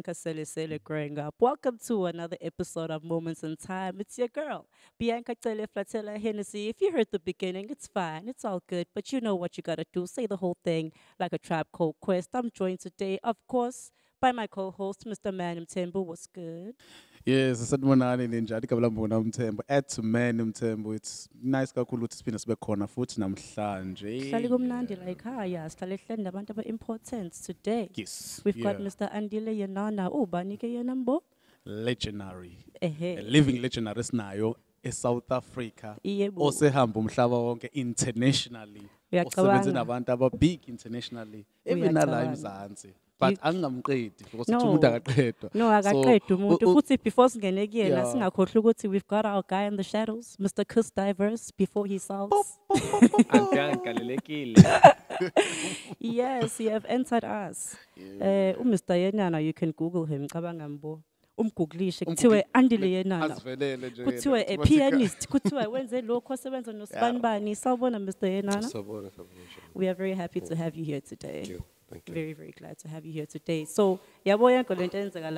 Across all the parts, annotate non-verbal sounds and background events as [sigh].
Bianca Sele Sele growing up. Welcome to another episode of Moments in Time. It's your girl, Bianca Sele Flatella Hennessy. If you heard the beginning, it's fine. It's all good. But you know what you gotta do. Say the whole thing like A Tribe Called Quest. I'm joined today, of course, by my co-host, Mr. Manim Tembo. What's good? Yes, sanibonani ninjani igama lami umthembo at man umthembo It's nice kakhulu ukuthi siphinde sibe khona futhi namhlanje. Hlali kumnandi la ekhaya. Sihlale hleli nabantu aba-important today. Yes. We've got yeah. Mr. Andile Yenana. Ubani ke yena mbo? legendary. Ehe. A living legendary esinayo eSouth Africa. Yebo. Osehamba umhlaba wonke internationally. Uyacabanga. Osebenze nabantu aba big internationally. Even nala Uyacabanga. eMzansi. But angingamqedi because No. umuntu akaqedwa. No, akaqedwa umuntu futhi before singene kuyena Yeah. singakhohlwa ukuthi we've got our guy in the shadows, Mr. chris Divers before he solves. angigalelekile [laughs] yes, you have entered us. Eh uMr. Yenana you can google him cabanga mbo. Umgooglishe kuthiwe andile yenana. Kuthiwe a pianist, kuthiwe wenze lokho osebenza [laughs] nosibanibani. Sawubona Mr. Yenana. We are very happy to have you here today. thank you thank you Very very glad to have you here today. So yabo yonke lento eyenzeka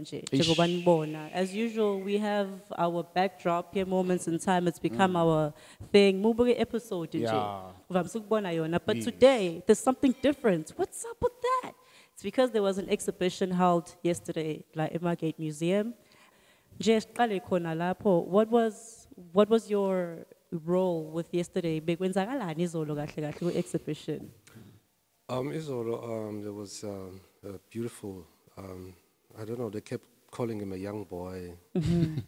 nje Ish. njengoba nibona. As usual we have our backdrop here moments in time it's become mm. our thing. Mubuke episode nje. Yeah. Uvamise ukubona yona but today there's something different. What's up with that? It's because there was an exhibition held yesterday like Museum. Siqale khona lapho what was what was your role with yesterday? Bekwenzakalani izolo kahle kahle ku exhibition? Um izolo um there was um, a beautiful um i don't know they kept calling him a young boy.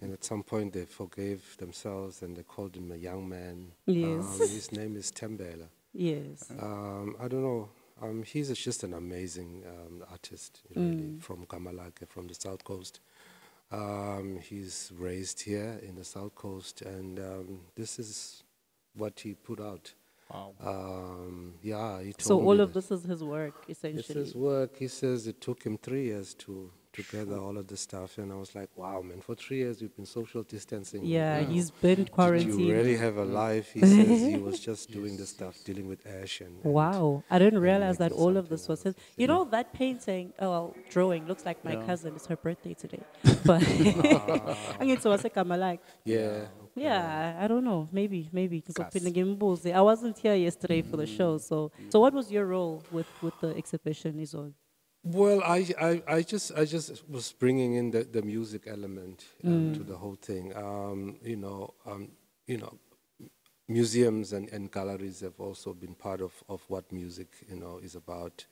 And at some point they forgave themselves and they called him a young man. Yes. um, his name is tembela Yes. um i don't know. Um he's just an amazing um, artist really from Gamalakhe from the south coast. Um he's raised here in the south coast and um this is what he put out Wow. Um, yeah, he told So me all of this is his work, It's essentially. his work. He says it took him three years to to gather all of the stuff, and I was like, "Wow, man! For three years, you've been social distancing. Yeah, you know. he's been Did you really have a life?" He [laughs] says he was just doing the stuff, dealing with ash and. and- Wow, I didn't realize that all of this was his. You know that painting, oh, well, drawing looks like my Yeah. cousin. It's her birthday today, [laughs] but [laughs] I need to say like. Yeah. Yeah, I don't know. Maybe, maybe. I wasn't here yesterday for the show, so so what was your role with with the exhibition, Izol? Well, I, I, I just I just was bringing in the, the music element um, to the whole thing. Um, you know, um, you know, museums and, and galleries have also been part of, of what music you know is about.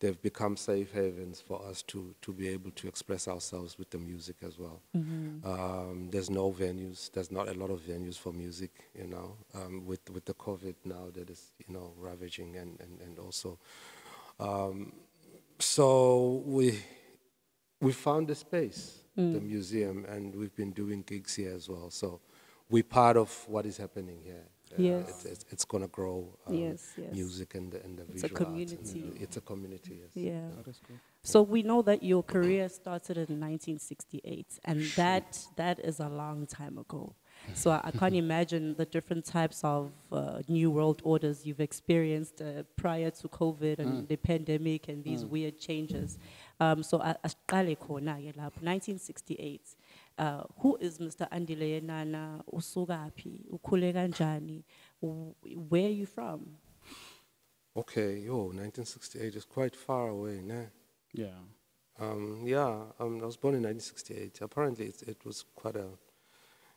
They've become safe havens for us to, to be able to express ourselves with the music as well. Um, there's no venues. There's not a lot of venues for music. You know, um, with with the COVID now that is you know ravaging and and, and also. Um, so we we found a space, the museum, and we've been doing gigs here as well. So we're part of what is happening here. Yes. it's, it's, it's going to grow. um, Yes, yes. Music and the, and the It's a visual arts and community. the- it's a community. Yes. Yeah. So we know that your career started in 1968, and that that is a long time ago. So I, I can't [laughs] imagine the different types of uh, new world orders you've experienced uh, prior to COVID and the pandemic and these weird changes. Um, so a- asiqale khona-ke 1968. Uh, who is Mr. Andile Yenana? Usukaphi? Ukhule kanjani? Where are you from? Okay, yo, 1968 is quite far away, nah? Yeah. Um, yeah, um, I was born in 1968. Apparently, it, it was quite a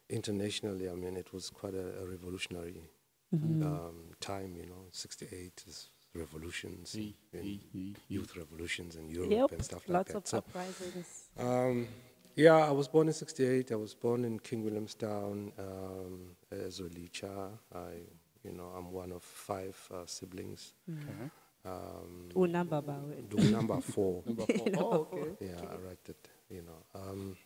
internationally. I mean, it was quite a, a revolutionary um, time. You know, 68 is revolutions, Ye- and ye- ye- youth revolutions in Europe Yep, and stuff like lots that. of So, uprisings. Yeah, I was born in 68. I was born in King Williamstown, um, as Olicha. I, you know, I'm one of five uh, siblings. Okay. Um, Unamba bawe. do number four. Number four. [laughs] Oh, okay. Yeah, I write it. You know, um,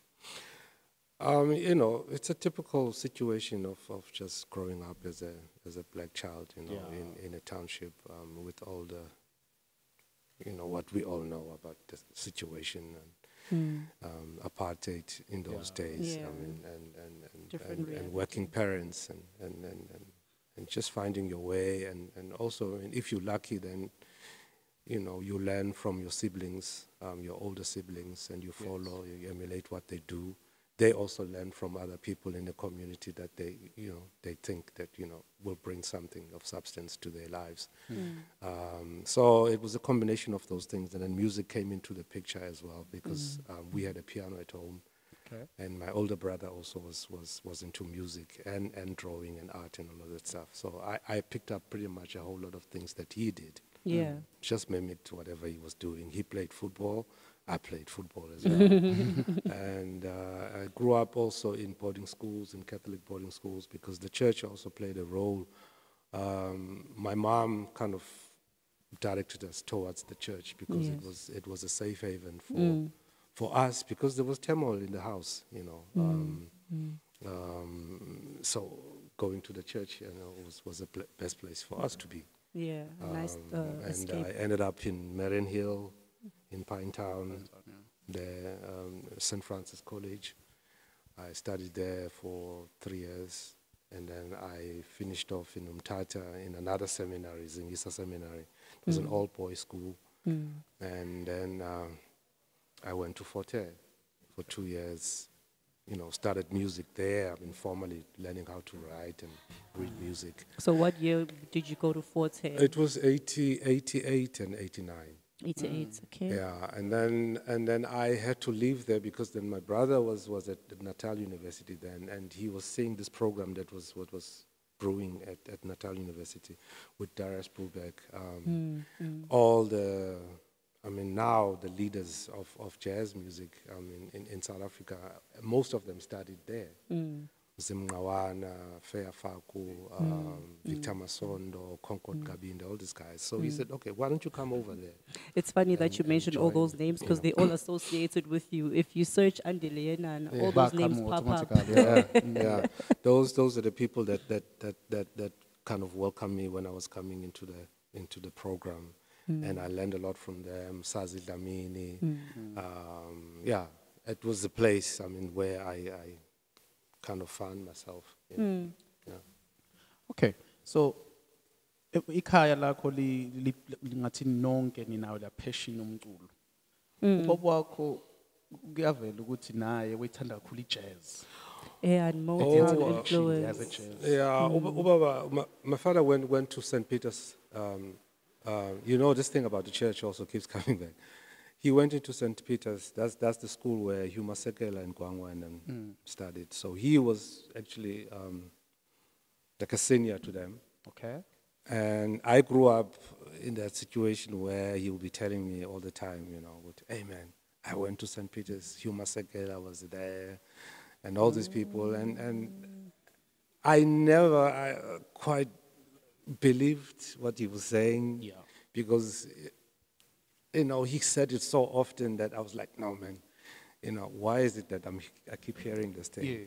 um, you know, it's a typical situation of, of just growing up as a as a black child. You know, Yeah. in, in a township um, with all the, you know, what we all know about the situation and um, apartheid in those Yeah. days. Yeah. I mean, and and and, and, and working parents and and, and, and and just finding your way and, and also I mean, if you're lucky then you know, you learn from your siblings, um, your older siblings, and you follow, you emulate what they do. They also learn from other people in the community that they, you know, they think that, you know, will bring something of substance to their lives. Um, so it was a combination of those things, and then music came into the picture as well because um, we had a piano at home. Okay. And my older brother also was, was, was into music and, and drawing and art and all of that stuff. So I, I picked up pretty much a whole lot of things that he did. Yeah. Just mimicked whatever he was doing. He played football. I played football as well. [laughs] and uh, I grew up also in boarding schools, in Catholic boarding schools, because the church also played a role. Um, my mom kind of directed us towards the church because it was it was a safe haven for for us because there was turmoil in the house, you know. Um, um, so going to the church, you know, was was the pl- best place for us to be. Yeah. Nice Um, uh, and escape. I ended up in Marion Hill, in Pinetown, there, um, St. Francis College. I studied there for three years, and then I finished off in Umtata in another seminary, Zingisa Seminary. It was an all-boys school, Mm. and then um, I went to Fort Hare for two years. You know, started music there. I've been formally learning how to write and read music. So what year did you go to Fort Hare? It was 80, 88 and 89. 88. Mm. Okay. Yeah, and then and then I had to leave there because then my brother was was at Natal University then, and he was seeing this program that was what was brewing at, at Natal University with Darius Brubeck. Um, mm, mm. All the, I mean, now the leaders of, of jazz music, I mean, in, in South Africa, most of them studied there. Zimnawana, Feya Faku, mm. um, mm. Victor Masondo, Concord mm. Nkabinde, all these guys. So he said, okay, why don't you come over there? It's funny that you mentioned all those names you because know. they all associated with you. If you search Andile and all those Back names pop up. yeah. [laughs] yeah, yeah. Those those are the people that that that that that kind of welcomed me when I was coming into the into the program, and I learned a lot from them. Sazi Dlamini, um, yeah, it was the place. I mean, where I, I kind of found myself. You know? yeah. Okay, so ikhaya lakho li li- lingathi nonke ninayo la passion umculo. Ubaba wakho kuyavela ukuthi naye wayithanda kakhulu ijazz. Yeah, and Oh, Motown As a influence. jazz. Yeah, Uba- Ubaba, my, my father went, went to St. Peter's. Um, uh, you know, this thing about the church also keeps coming back. He went into St. Peter's. That's, that's the school where Hugh Masekela and went and studied. So he was actually um, like a senior to them. Okay. And I grew up in that situation where he would be telling me all the time, you know, with, hey man, I went to St. Peter's, Hugh Masekela was there, and all these people. And, and I never I, uh, quite believed what he was saying Yeah. because, you know, he said it so often that I was like, no man, you know, why is it that I'm, I keep hearing this thing? Yes.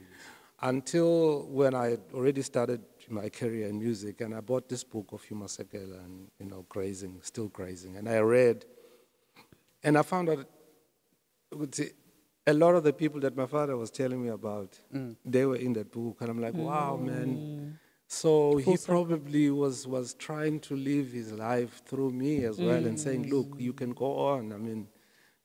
until when I had already started my career in music, and I bought this book of Hugh Masekela and you know grazing, still grazing, and I read, and I found out a lot of the people that my father was telling me about, mm. they were in that book, and I'm like, wow, man. Mm. So he probably was was trying to live his life through me as well, and saying, mm. look, you can go on. I mean.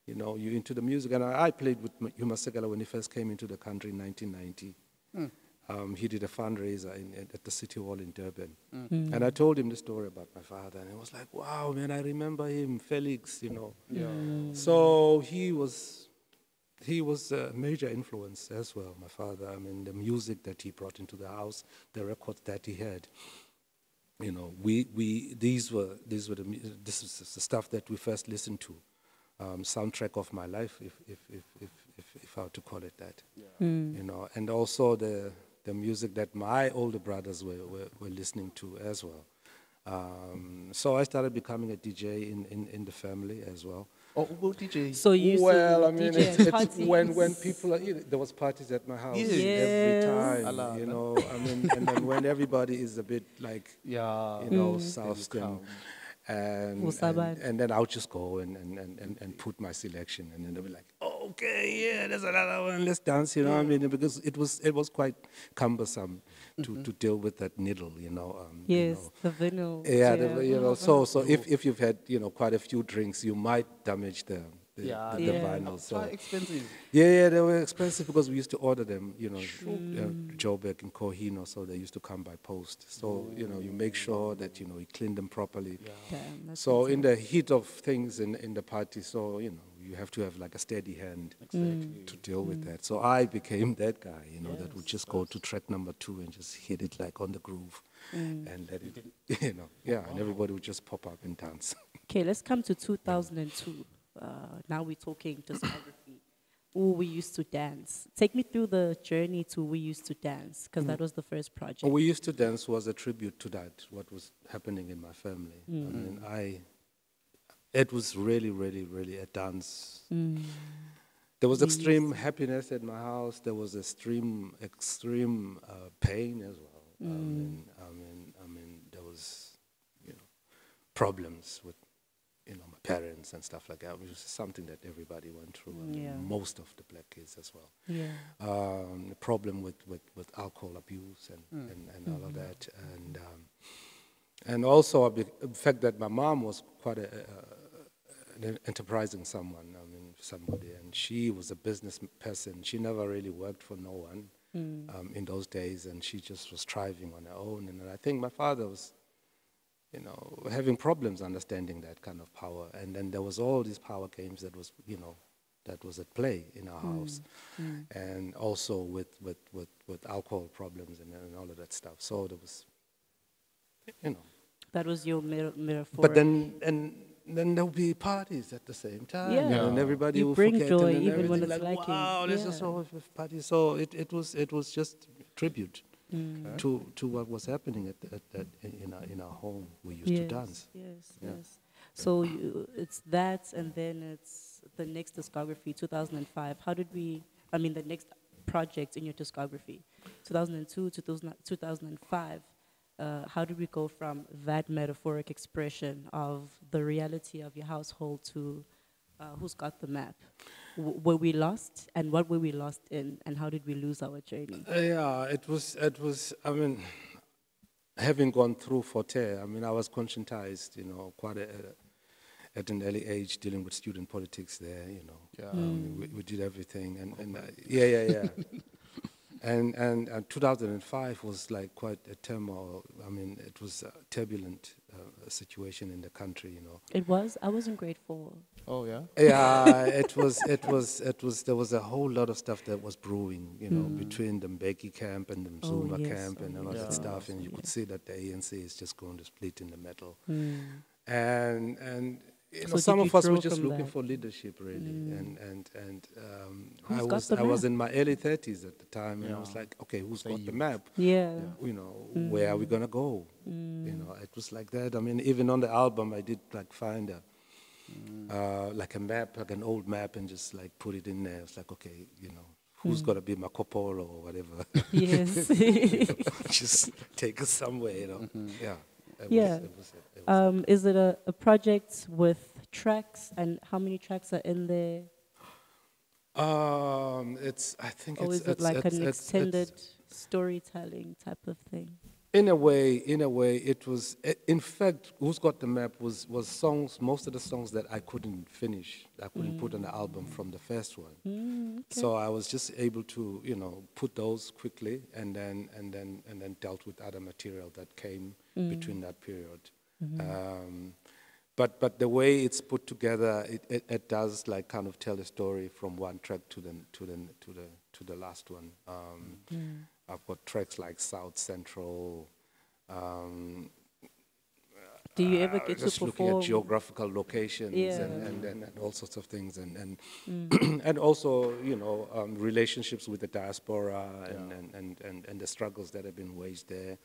You know, you into the music, and I, I played with Hugh Masekela when he first came into the country in 1990. Mm. Um, he did a fundraiser in, in- at the City Hall in Durban. Mm. And I told him the story about my father, and he was like, wow, man, I remember him, Felix, you know. Yeah. So he was, he was a major influence as well, my father. I mean, the music that he brought into the house, the records that he had. You know, we, we, these were, these were the, this is the stuff that we first listened to. Um, soundtrack of my life, if, if, if, if, if, if I were to call it that you know, and also the the music that my older brothers were, were, were listening to as well. Um, so I started becoming a DJ in, in, in the family as well. Oh, well, DJ. So you used well, I mean, it's, it's when when people are, you know, there was parties at my house Yes. Yes. every Allah. time, you know. I mean, and then when everybody is a bit like Yeah. you know, They soft and. And, and, and then I'll just go and, and, and, and, and put my selection and then they'll be like, oh, okay, yeah, there's another one, let's dance, you know what I mean? Because it was, it was quite cumbersome to, to deal with that needle, you know. Um, you Yes, know. the vinyl. Yeah, chair. the, you know, so, so if, if you've had, you know, quite a few drinks, you might damage the, the, Yeah, the, the Yeah. vinyl. So. Quite expensive. Yeah, yeah, they were expensive because we used to order them, you know, uh, Joburg and Kohino, so they used to come by post. So, you know, you make sure that, you know, you clean them properly. Damn, that's So in the heat of things in, in the party, so, you know, you have to have like a steady hand to deal with mm. that. So I became that guy, you know, that would just go to track number two and just hit it like on the groove mm. and let it, [laughs] [laughs] you know, yeah, and everybody would just pop up and dance. [laughs] Okay, let's come to 2002. Uh, now we're talking discography. Ooh, we used to dance. Take me through the journey to We Used to Dance, because that mm. was the first project. What we used to dance was a tribute to that, what was happening in my family. I mean, I, it was really, really, really a dance. There was extreme happiness at my house. There was extreme, extreme uh, pain as well. I mean, I mean, I mean, there was, you know, problems with, you know, my parents and stuff like that, which is something that everybody went through. I mean, Yeah. most of the black kids as well Yeah. um, the problem with, with, with alcohol abuse and, and, and all of that. And, um, and also the fact that my mom was quite a, a, an enterprising someone, I mean, somebody, and she was a business person. She never really worked for no one mm. um, in those days, and she just was thriving on her own. And I think my father was you know, having problems understanding that kind of power. And then there was all these power games that was, you know, that was at play in our mm. house, mm. and also with, with, with, with alcohol problems and, and all of that stuff. So there was, you know, That was your mir- metaphor. but then and then there'll be parties at the same time, Yeah. and everybody You will bring forget joy and then even when everything it's like, lacking. Wow, let's just all have parties. So it, it was it was just tribute Mm. to to what was happening at, at, at in our in our home. We used yes, to dance. Yes, Yeah. yes. So you, it's that, and then it's the next discography, 2005. How did we? I mean, the next project in your discography, 2002 to 2005. Uh, how did we go from that metaphoric expression of the reality of your household to uh, who's got the map? W- were we lost, and what were we lost in, and how did we lose our journey? Uh, yeah, it was it was. I mean, having gone through Fort Hare, I mean, I was conscientized, you know, quite a, at an early age, dealing with student politics there, you know. Yeah. Um, we, we did everything, and, and uh, yeah, yeah, yeah. [laughs] and, and and 2005 was like quite a turmoil. I mean, it was a turbulent uh, situation in the country, you know. It was. I was in grade four. Oh yeah. Yeah, it was, it was, it was. There was a whole lot of stuff that was brewing, you know, between the Mbeki camp and the Oh, yes, camp oh, and all yes, that stuff, and you yeah. could see that the ANC is just going to split in the middle. Mm. And and you know, So some of us were just looking that? for leadership, really. Mm. And and and um, Who's I got was the I was in my early thirties at the time, and I was like, okay, who's Say got the map? Yeah. You know, where are we mm. gonna go? You mm. know, it was like that. I mean, even on the album, I did like find a. Uh, like a map, like an old map, and just like put it in there. It's like, okay, you know, who's gonna be my Coppola or whatever? Yes. [laughs] just take us somewhere, you know. Mm-hmm. Yeah. It Yeah. Was, it was, it was um, is it a, a project with tracks, and how many tracks are in there, Um, it's. I think or it's. is it it's, like it's, an extended storytelling type of thing? in a way, in a way, it was. In fact, "Who's Got the Map" was was songs. Most of the songs that I couldn't finish, I couldn't put on the album from the first one. Mm, okay. So I was just able to, you know, put those quickly, and then and then and then dealt with other material that came between that period. Um, but but the way it's put together, it, it, it does like kind of tell a story from one track to the to the to the to the last one. Um, I've got tracks like South Central. Um, Do you ever uh, get to just looking at geographical locations Yeah. and, and, and, and all sorts of things and and, [clears throat] and also you know um, relationships with the diaspora and, and, and, and, and the struggles that have been waged there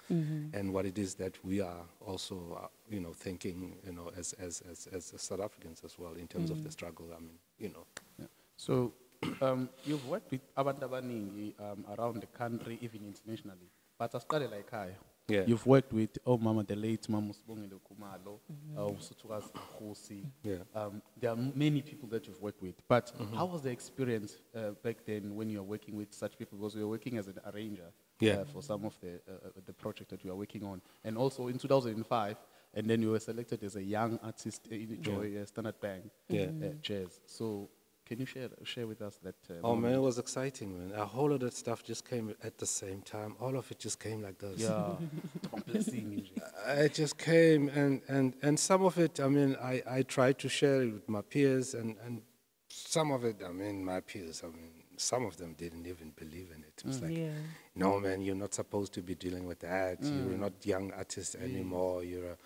and what it is that we are also uh, you know thinking you know as, as, as, as South Africans as well in terms of the struggle I mean you know Yeah. So [clears throat] um, you've worked with abantu abaningi um, around the country, even internationally. But asiqale la ekhaya. Yeah. You've worked with oh Mama the late Mama Sibongile Khumalo, uh, Usuthukazi Kgosi. Yeah. Um, there are many people that you've worked with, but how was the experience uh, back then when you were working with such people? Because you were working as an arranger Yeah. uh, for some of the uh, uh, the project that you are working on, and also in 2005, and then you were selected as a young artist in Joy uh, Standard Bank Yeah. uh, Jazz. So. Can you share share with us that? Uh, Oh man, it was exciting, man. A whole lot of stuff just came at the same time. All of it just came like this. Yeah, [laughs] blessing. nje. Uh, it just came, and, and, and some of it, I mean, I, I tried to share it with my peers, and, and some of it, I mean, my peers, I mean, some of them didn't even believe in it. It was mm. like, Yeah. no, man, you're not supposed to be dealing with that. Mm. You're not young artist mm. anymore. You're a,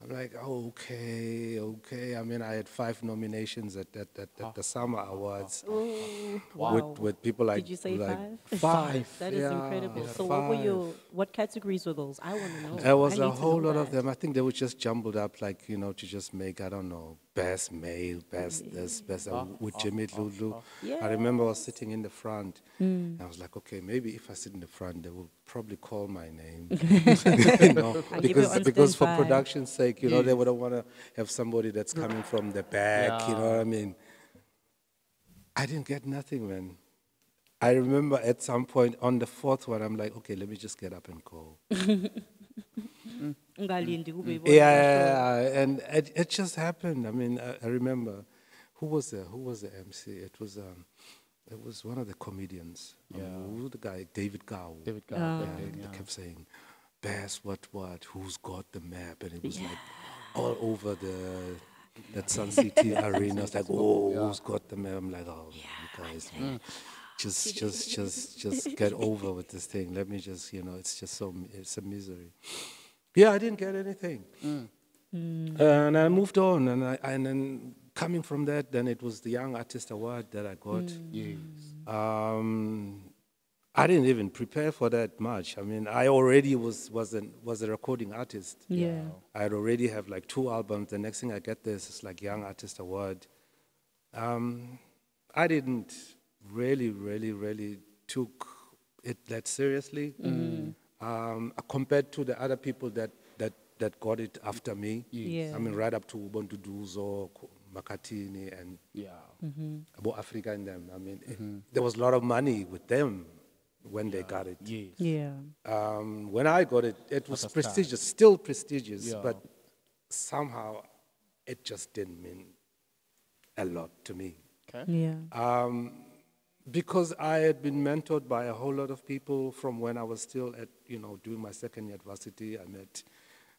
I'm like, oh, okay, okay. I mean, I had five nominations at, at, at, at the SAMA Awards Wow. with, with people like Did you say like five? Five. That is yeah, incredible. So what were five. your what categories were those? I want to know. There was I a whole know lot of them. I think they were just jumbled up, like you know, to just make I don't know, best male, best this, mm. best uh, that, with Jimmy Lulu. I remember I was sitting in the front. Mm. I was like, okay, maybe if I sit in the front, they will probably call my name, [laughs] [laughs] you know, I'll give you because because for standby. production's sake, you know, they wouldn't want to have somebody that's coming from the back. You know what I mean? I didn't get nothing, man. I remember at some point on the fourth one, I'm like, okay, let me just get up and go. [laughs] [laughs] Ungalindi kube Yeah, yeah, yeah, and it, it just happened. I mean, I, I remember who was the who was the MC? It was um, it was one of the comedians. Um, Yeah. who was the guy? David Gow. David Gow, Yeah, back they kept saying, "Bass, what, what? Who's got the map?" And it was like all over the that Sun City [laughs] arena. It's like, "Oh, who's got the map?" I'm like, "Oh, man, you guys." Man, Just, [laughs] just, just, just get over with this thing. Let me just, you know, it's just so, it's a misery. Yeah, I didn't get anything. And I moved on, and I, and then coming from that, then it was the Young Artist Award that I got. Yes. Um, I didn't even prepare for that much. I mean, I already was was an, was a recording artist. Yeah. I'd already have like two albums. The next thing I get this is like Young Artist Award. Um, I didn't really, really, really took it that seriously um, compared to the other people that that that got it after me. Yeah. I mean, right up to Ubuntu Duzo, Makhathini, and Yeah. Abo Africa and them. I mean, it- there was a lot of money with them when they got it. Yes. Yeah. Um, when I got it, it was At the start. prestigious, still prestigious, Yeah. but somehow it just didn't mean a lot to me. Okay. Yeah. Um, because I had been mentored by a whole lot of people from when I was still at, you know, doing my second year at varsity. I met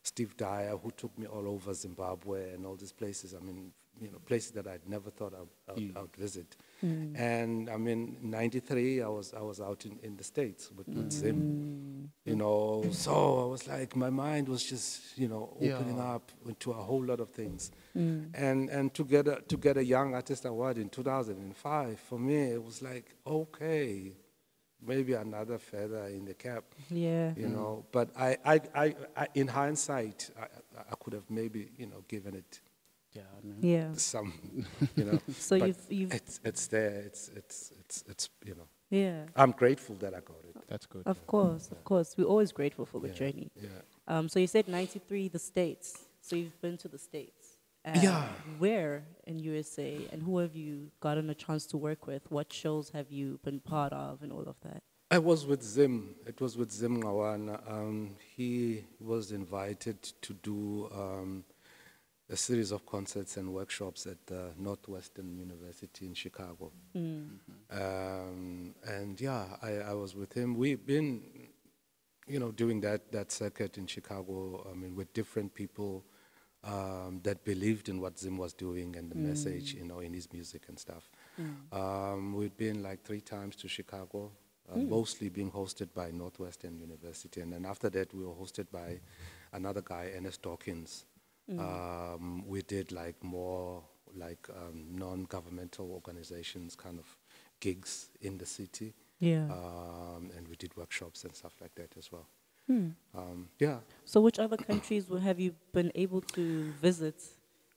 Steve Dyer, who took me all over Zimbabwe and all these places. I mean, you know, places that I'd never thought I'd, I'd, hmm. I'd visit. Mm. And I mean, '93, I was I was out in, in the states with, with mm. Zim. You know, so I was like, my mind was just, you know, opening Yeah. up into a whole lot of things. Mm. And and to get a to get a young artist award in 2005 for me it was like okay, maybe another feather in the cap. Yeah. You know, but I, I, I, I in hindsight, I, I- I could have maybe you know given it Yeah. no. Yeah. some, [laughs] you know. So but you've- you've- it's it's there. It's it's it's it's you know. Yeah. I'm grateful that I got it. That's good. Of course, of course. We're always grateful for the Yeah, journey. Yeah. Um, so you said 93, the States. So you've been to the States. Uh, Yeah. Where in USA and who have you gotten a chance to work with? What shows have you been part of and all of that? I was with Zim. It was with Zim Ngqawana. Um, he was invited to do um, a series of concerts and workshops at uh, Northwestern University in Chicago. Um, and yeah, I, I was with him. We've been, you know, doing that, that circuit in Chicago, I mean, with different people um, that believed in what Zim was doing and the message, you know, in his music and stuff. Um, we've been like three times to Chicago, uh, mostly being hosted by Northwestern University. And then after that, we were hosted by another guy, Ernest Dawkins. Um, we did like more like um, non-governmental organizations kind of gigs in the city. Yeah. Um, and we did workshops and stuff like that as well. Hmm. Um, yeah. So which other countries have you been able to visit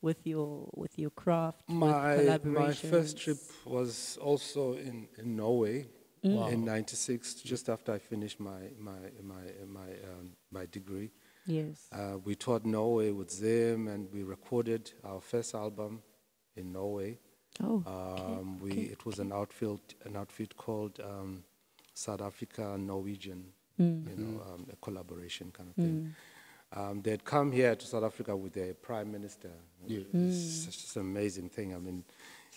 with your with your craft? with My, my first trip was also in, in Norway in '96, just after I finished my my my my um, my degree. Yes. Uh, we toured Norway with Zim, and we recorded our first album in Norway. Oh. Um, we okay, it was an outfit an outfit called um, South Africa Norwegian, Mm. you know, um, a collaboration kind of thing. Um, they'd come here to South Africa with their prime minister. Yeah. It's just an amazing thing. I mean,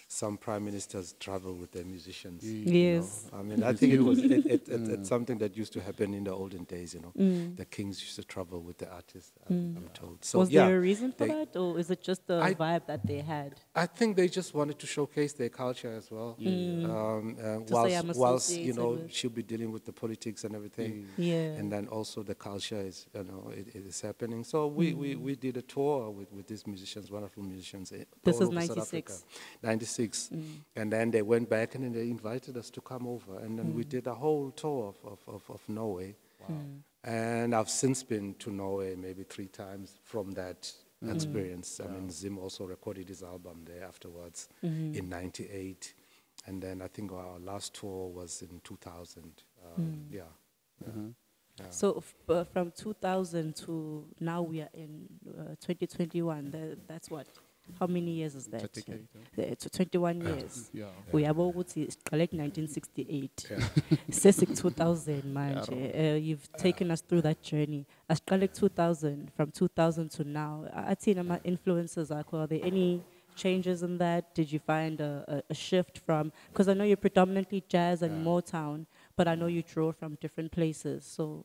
some prime ministers travel with their musicians. Yes. I mean, I think it was it, it, it, it's something that used to happen in the olden days. You know, Mm. the kings used to travel with the artists. I'm, I'm told. So Was yeah, there a reason for they- that, or is it just the I- vibe that they had? I think they just wanted to showcase their culture as well. Um, uh, To say I'm whilst, whilst you know she'll be dealing with the politics and everything, Yeah. and then also the culture is you know it, it is happening. So we, we, we did a tour with, with these musicians, wonderful musicians. eh, This all is over South 96. Africa. 96. Mm. And then they went back and then they invited us to come over, and then we mm. did a whole tour of, of, of, of Norway. Mm. And I've since been to Norway maybe three times from that experience. I mean, Zim also recorded his album there afterwards mm-hmm. in 98. And then I think our last tour was in 2000. Um, mm-hmm. Yeah. So f- uh, from 2000 to now we are in uh, 2021. Tha- that's what? How many years is that? Uh, to 21 years. Yeah. uyabo ukuthi siqale ku-1968 [laughs] sesik-2000 manje uh, you've taken us through that journey. Asiqale ku-2000 from 2000 to now. A- athini ama-influences akho are there any changes in that? Did you find a, a, a shift from because i know you're predominantly jazz and motown but i know you draw from different places so.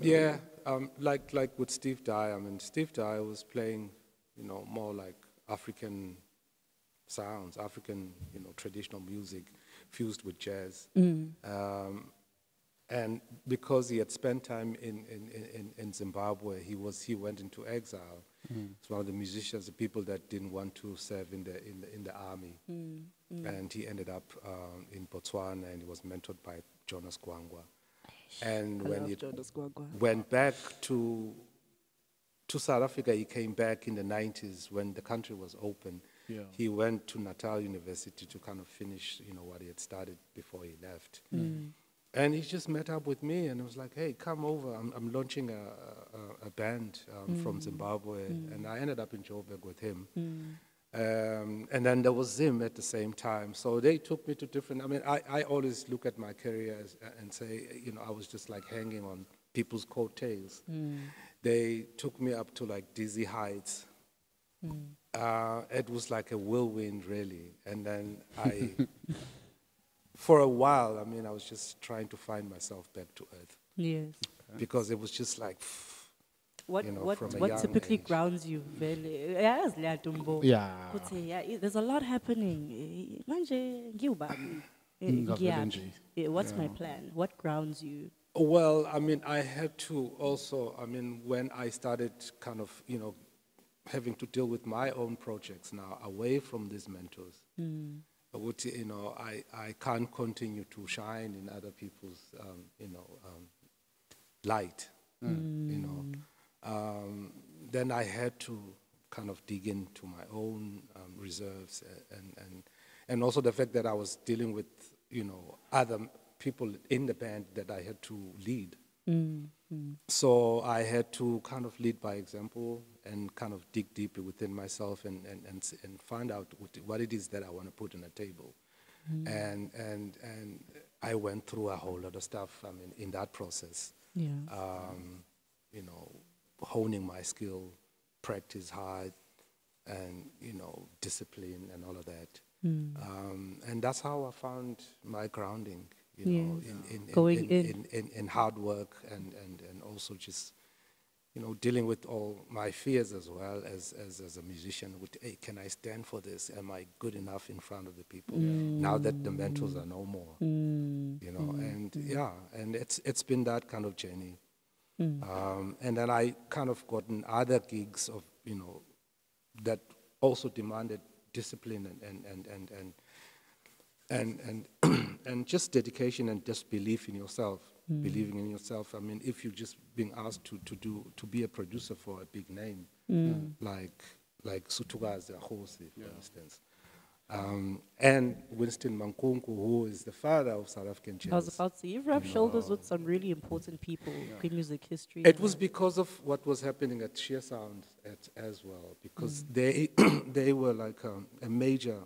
Yeah, um, like like with Steve Dyer. I mean, Steve Dyer was playing, you know, more like African sounds, African, you know, traditional music fused with jazz. Um, and because he had spent time in, in, in, in Zimbabwe, he was he went into exile. It's one of the musicians, the people that didn't want to serve in the in the, in the army, and he ended up um, in Botswana, and he was mentored by Jonas Gwangwa. And I when love he Jonas Gwangwa. went back to to South Africa, he came back in the 90s when the country was open. Yeah. He went to Natal University to kind of finish, you know, what he had started before he left. Mm. And he just met up with me and was like, "Hey, come over. I'm, I'm launching a, a, a band um, mm. from mm. Zimbabwe." And I ended up in Joburg with him. Um, and then there was Zim at the same time. So they took me to different. I mean, I, I always look at my career as, and say, you know, I was just like hanging on people's coattails. They took me up to like dizzy heights. Uh, it was like a whirlwind, really. And then [laughs] I, for a while, I mean, I was just trying to find myself back to earth yes because it was just like, what You know, what from a what young typically age. grounds you vele yazi leya ntombo Yeah. Kuthi, yeah, i- there's a lot happening Eh, manje ngiwubani Eh, ngiyaphi? nje. Eh, what's my plan what grounds you Well, I mean, I had to also, I mean, when I started kind of, you know, having to deal with my own projects now, away from these mentors, I would, you know, I, I can't continue to shine in other people's, um, you know, um, light, you know. Um, then I had to kind of dig into my own um, reserves and, and, and also the fact that I was dealing with, you know, other people in the band that I had to lead. So I had to kind of lead by example and kind of dig deeper within myself and, and, and, and find out what, what it is that I want to put on the table. And, and, and I went through a whole lot of stuff, I mean, in that process yeah um, you know, honing my skill, practice hard, and you know, discipline and all of that. Um, and that's how I found my grounding. You know, Yes. in, in, in, Going in, in. in, hard work and, and, and also just you know, dealing with all my fears as well as, as, as a musician with, hey, can I stand for this? Am I good enough in front of the people? Mm. Now that the mentors are no more, mm. you know, mm. and yeah, and it's, it's been that kind of journey. Um, and then I kind of gotten other gigs of, you know, that also demanded discipline and, and, and, and, and and and [clears throat] and just dedication and just belief in yourself, believing in yourself. I mean, if you're just being asked to, to do to be a producer for a big name, like like Sutugazi Akhosi, for instance, Um, and Winston Mankunku, who is the father of South African jazz. I was about to say, you've rubbed shoulders with some really important people in music history. It was all. because of what was happening at Sheer Sound at, as well, because Mm. they [clears throat] they were like um, a major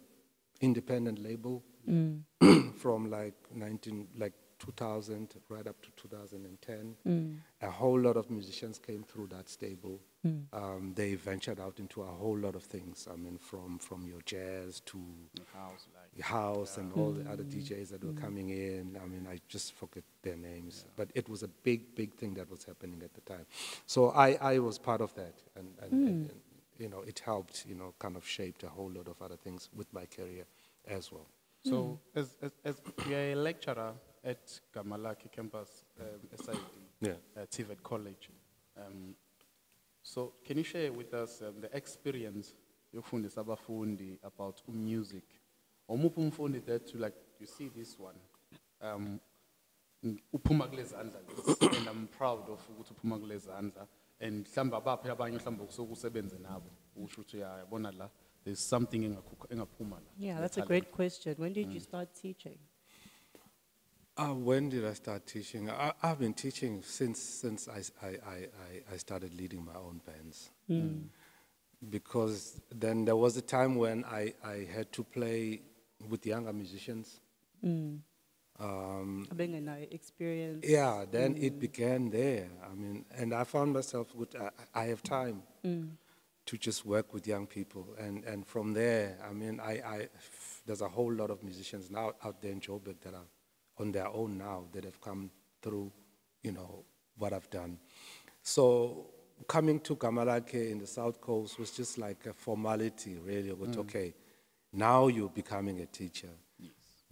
independent label Mm. [clears throat] from like 19 like 2000 right up to 2010. Mm. A whole lot of musicians came through that stable. Um, they ventured out into a whole lot of things. I mean, from from your jazz to House, like. house and all the other Mm. DJs that were coming in. I mean, I just forget their names, but it was a big, big thing that was happening at the time. So I, I was part of that, and, and, Mm. and, and you know, it helped, you know, kind of shaped a whole lot of other things with my career as well. So, as, as, as you're a lecturer at Gamalakhe campus, um, SID, Yeah. at TVET College. Um, so, can you share with us um, the experience yokufundisa abafundi about music? Omuphi umfundi that you like, you see this one, um, uphuma kule zandla lezi, and I'm proud of ukuthi uphuma kule zandla, and mhlawumbe abaphi abanye mhlawumbe kusuke usebenze nabo, usho ukuthi ya yabona la, there's something in engaphuma la. Yeah, that's a great question. When did you mm. start teaching? Uh, when did I start teaching? I, I've been teaching since since I, I, I, I- I started leading my own bands. Mm. Mm. Because then there was a time when I, I had to play with younger musicians. Um, Being an experience. yeah, then it began there. I mean, and I found myself good. I, I have time to just work with young people, and, and from there, I mean, I, I there's a whole lot of musicians now out there in Joburg that are on their own now that have come through, you know, what I've done. So coming to Gamalakhe in the South Coast was just like a formality, really. With mm. okay, now you're becoming a teacher.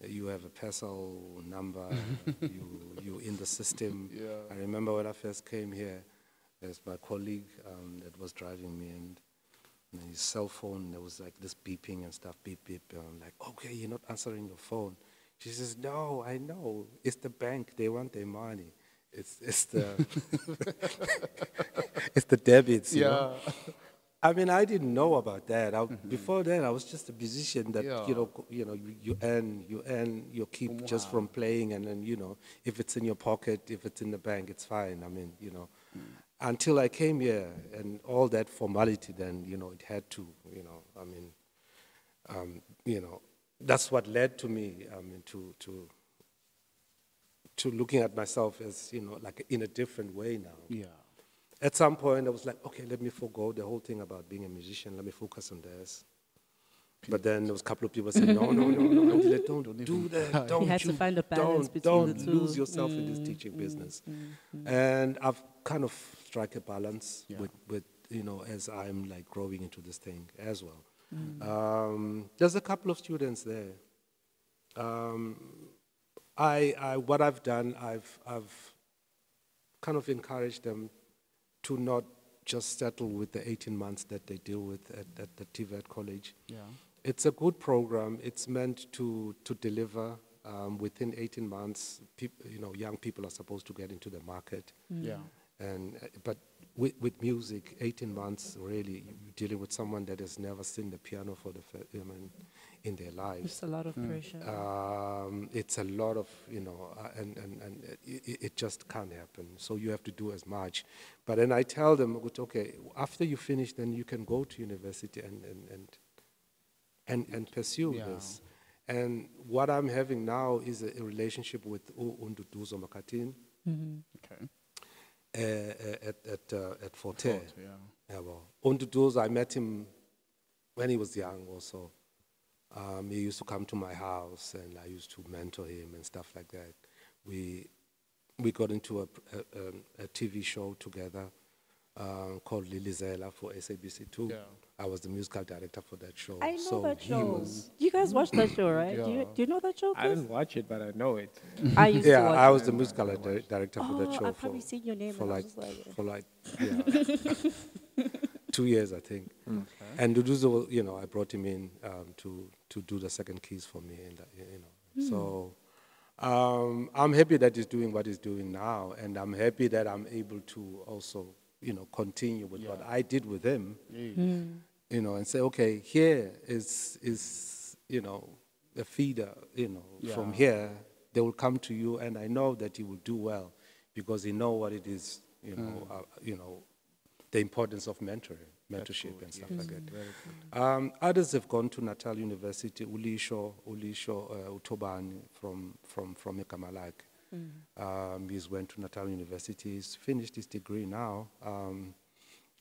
You have a PESEL number, [laughs] you, you're in the system. Yeah. I remember when I first came here, there's my colleague um, that was driving me, and, and his cell phone, there was like this beeping and stuff, beep, beep. And I'm like, okay, you're not answering your phone. She says, no, I know. It's the bank. They want their money. It's, it's the [laughs] it's the debits. You know? I mean, I didn't know about that. I, Before then, I was just a musician that Yeah. you know, you know, you, you earn, you earn your keep just from playing, and then you know, if it's in your pocket, if it's in the bank, it's fine. I mean, you know, until I came here and all that formality, then you know, it had to, you know, I mean, um, you know, that's what led to me, I mean, to to to looking at myself as you know, like in a different way now Yeah. at some point I was like, okay, let me forego the whole thing about being a musician. Let me focus on this. But then there was a couple of people saying, no, no, no, no, Andile, don't, do that. Don't [laughs] had to find a balance don't, between don't the two. lose yourself in this mm, teaching mm, business. Mm, and I've kind of struck a balance with, with, you know, as I'm like growing into this thing as well. Um, there's a couple of students there. Um, I, I, what I've done, I've, I've kind of encouraged them to not just settle with the 18 months that they deal with at, at the TVET college. Yeah. It's a good program. It's meant to, to deliver um, within 18 months. Peop, you know, young people are supposed to get into the market. Yeah. And, uh, but with, with music, 18 months, really, dealing with someone that has never seen the piano for the fir- I mean, in their lives. It's a lot of pressure. Um, it's a lot of, you know, uh, and, and, and it, it- it just can't happen. So you have to do as much. But then I tell them, okay, after you finish, then you can go to university and, and, and, and, and pursue Yeah. this. And what I'm having now is a, a relationship with U- Unduduzo Makatin Okay. Uh, at, at, uh, at Fort Hare. Thought, yeah. Yeah, well, Unduduzo, I met him when he was young also. Um, he used to come to my house and I used to mentor him and stuff like that. We, we got into a, a, um, a TV show together um, called Lilizela for SABC2. Yeah. I was the musical director for that show. I know so that show. was- you guys watch that show, right? Do, you, do you know that show? I didn't watch it, but I know it. I used to yeah, watch I it. was the musical di- director for that Oh, show. I've for, probably seen your name for like, like- for like, [laughs] yeah, two years I think. And Duduzo, you know, I brought him in um, to to do the second keys for me, and uh, you know, so um, I'm happy that he's doing what he's doing now, and I'm happy that I'm able to also, you know, continue with what I did with him, you know, and say, okay, here is is you know, a feeder, you know, from here, they will come to you, and I know that you will do well because you know what it is, you know, uh, you know, the importance of mentoring, mentorship and stuff like that. Um, others have gone to Natal University, Ulisho, Ulisho uh, Utobani from, from, from Ekamalak. Um, he's went to Natal University, he's finished his degree now. Um,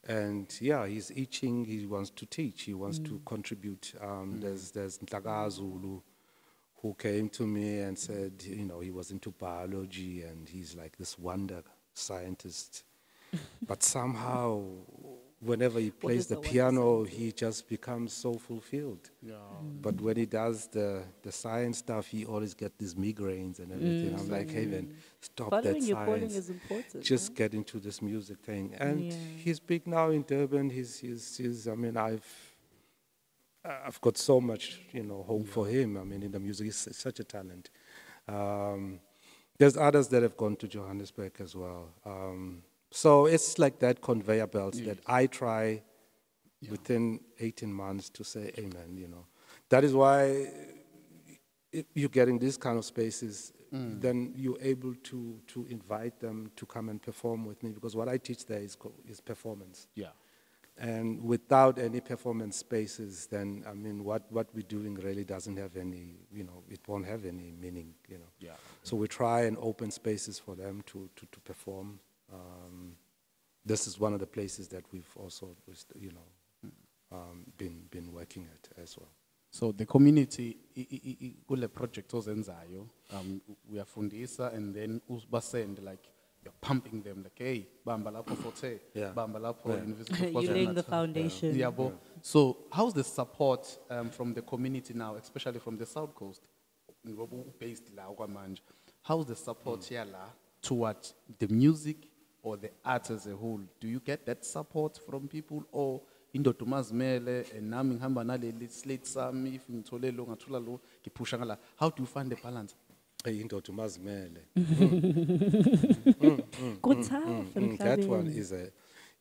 and yeah, he's itching, he wants to teach, he wants to contribute. Um, There's, there's Ntlaka Zulu who came to me and said, you know, he was into biology and he's like this wonder scientist. [laughs] but somehow, whenever he plays the the piano, he just becomes so fulfilled. Yeah. But when he does the, the science stuff, he always gets these migraines and everything. I'm like, hey man, stop that Following your science. is important. Just get into this music thing. And Yeah. he's big now in Durban. He's, he's, he's I mean, I've, I've got so much, you know, hope for him. I mean, in the music, he's such a talent. Um, there's others that have gone to Johannesburg as well. Um, so it's like that conveyor belt that I try within 18 months to say, amen, you know. That is why if you're getting these kind of spaces, mm. then you're able to, to invite them to come and perform with me because what I teach there is, is performance. Yeah. And without any performance spaces, then I mean, what, what we're doing really doesn't have any, you know, it won't have any meaning, you know. Yeah. So we try and open spaces for them to, to, to perform. Um, this is one of the places that we've also, you know, um, been, been working at as well. So the community i- i- i- i- kule project ozenzayo um uyafundisa and then usibasend like you're pumping them like hey bamba lapho forte Yeah. bamba lapho University [laughs] You're laying the KwaZulu-Natal. foundation. Yabo. So how's the support um, from the community now, especially from the South Coast? Based la kwamanje. How's the support here la toward the music or the art as a whole? Do you get that support from people or indoda umazimele and nami ngihamba naleli slate sami if ngithole lo ngathola lo ngiphusha ngala. How do you find the balance? Hey, indoda umazimele. Good [laughs] time. Mm, mm, mm, mm that one is a,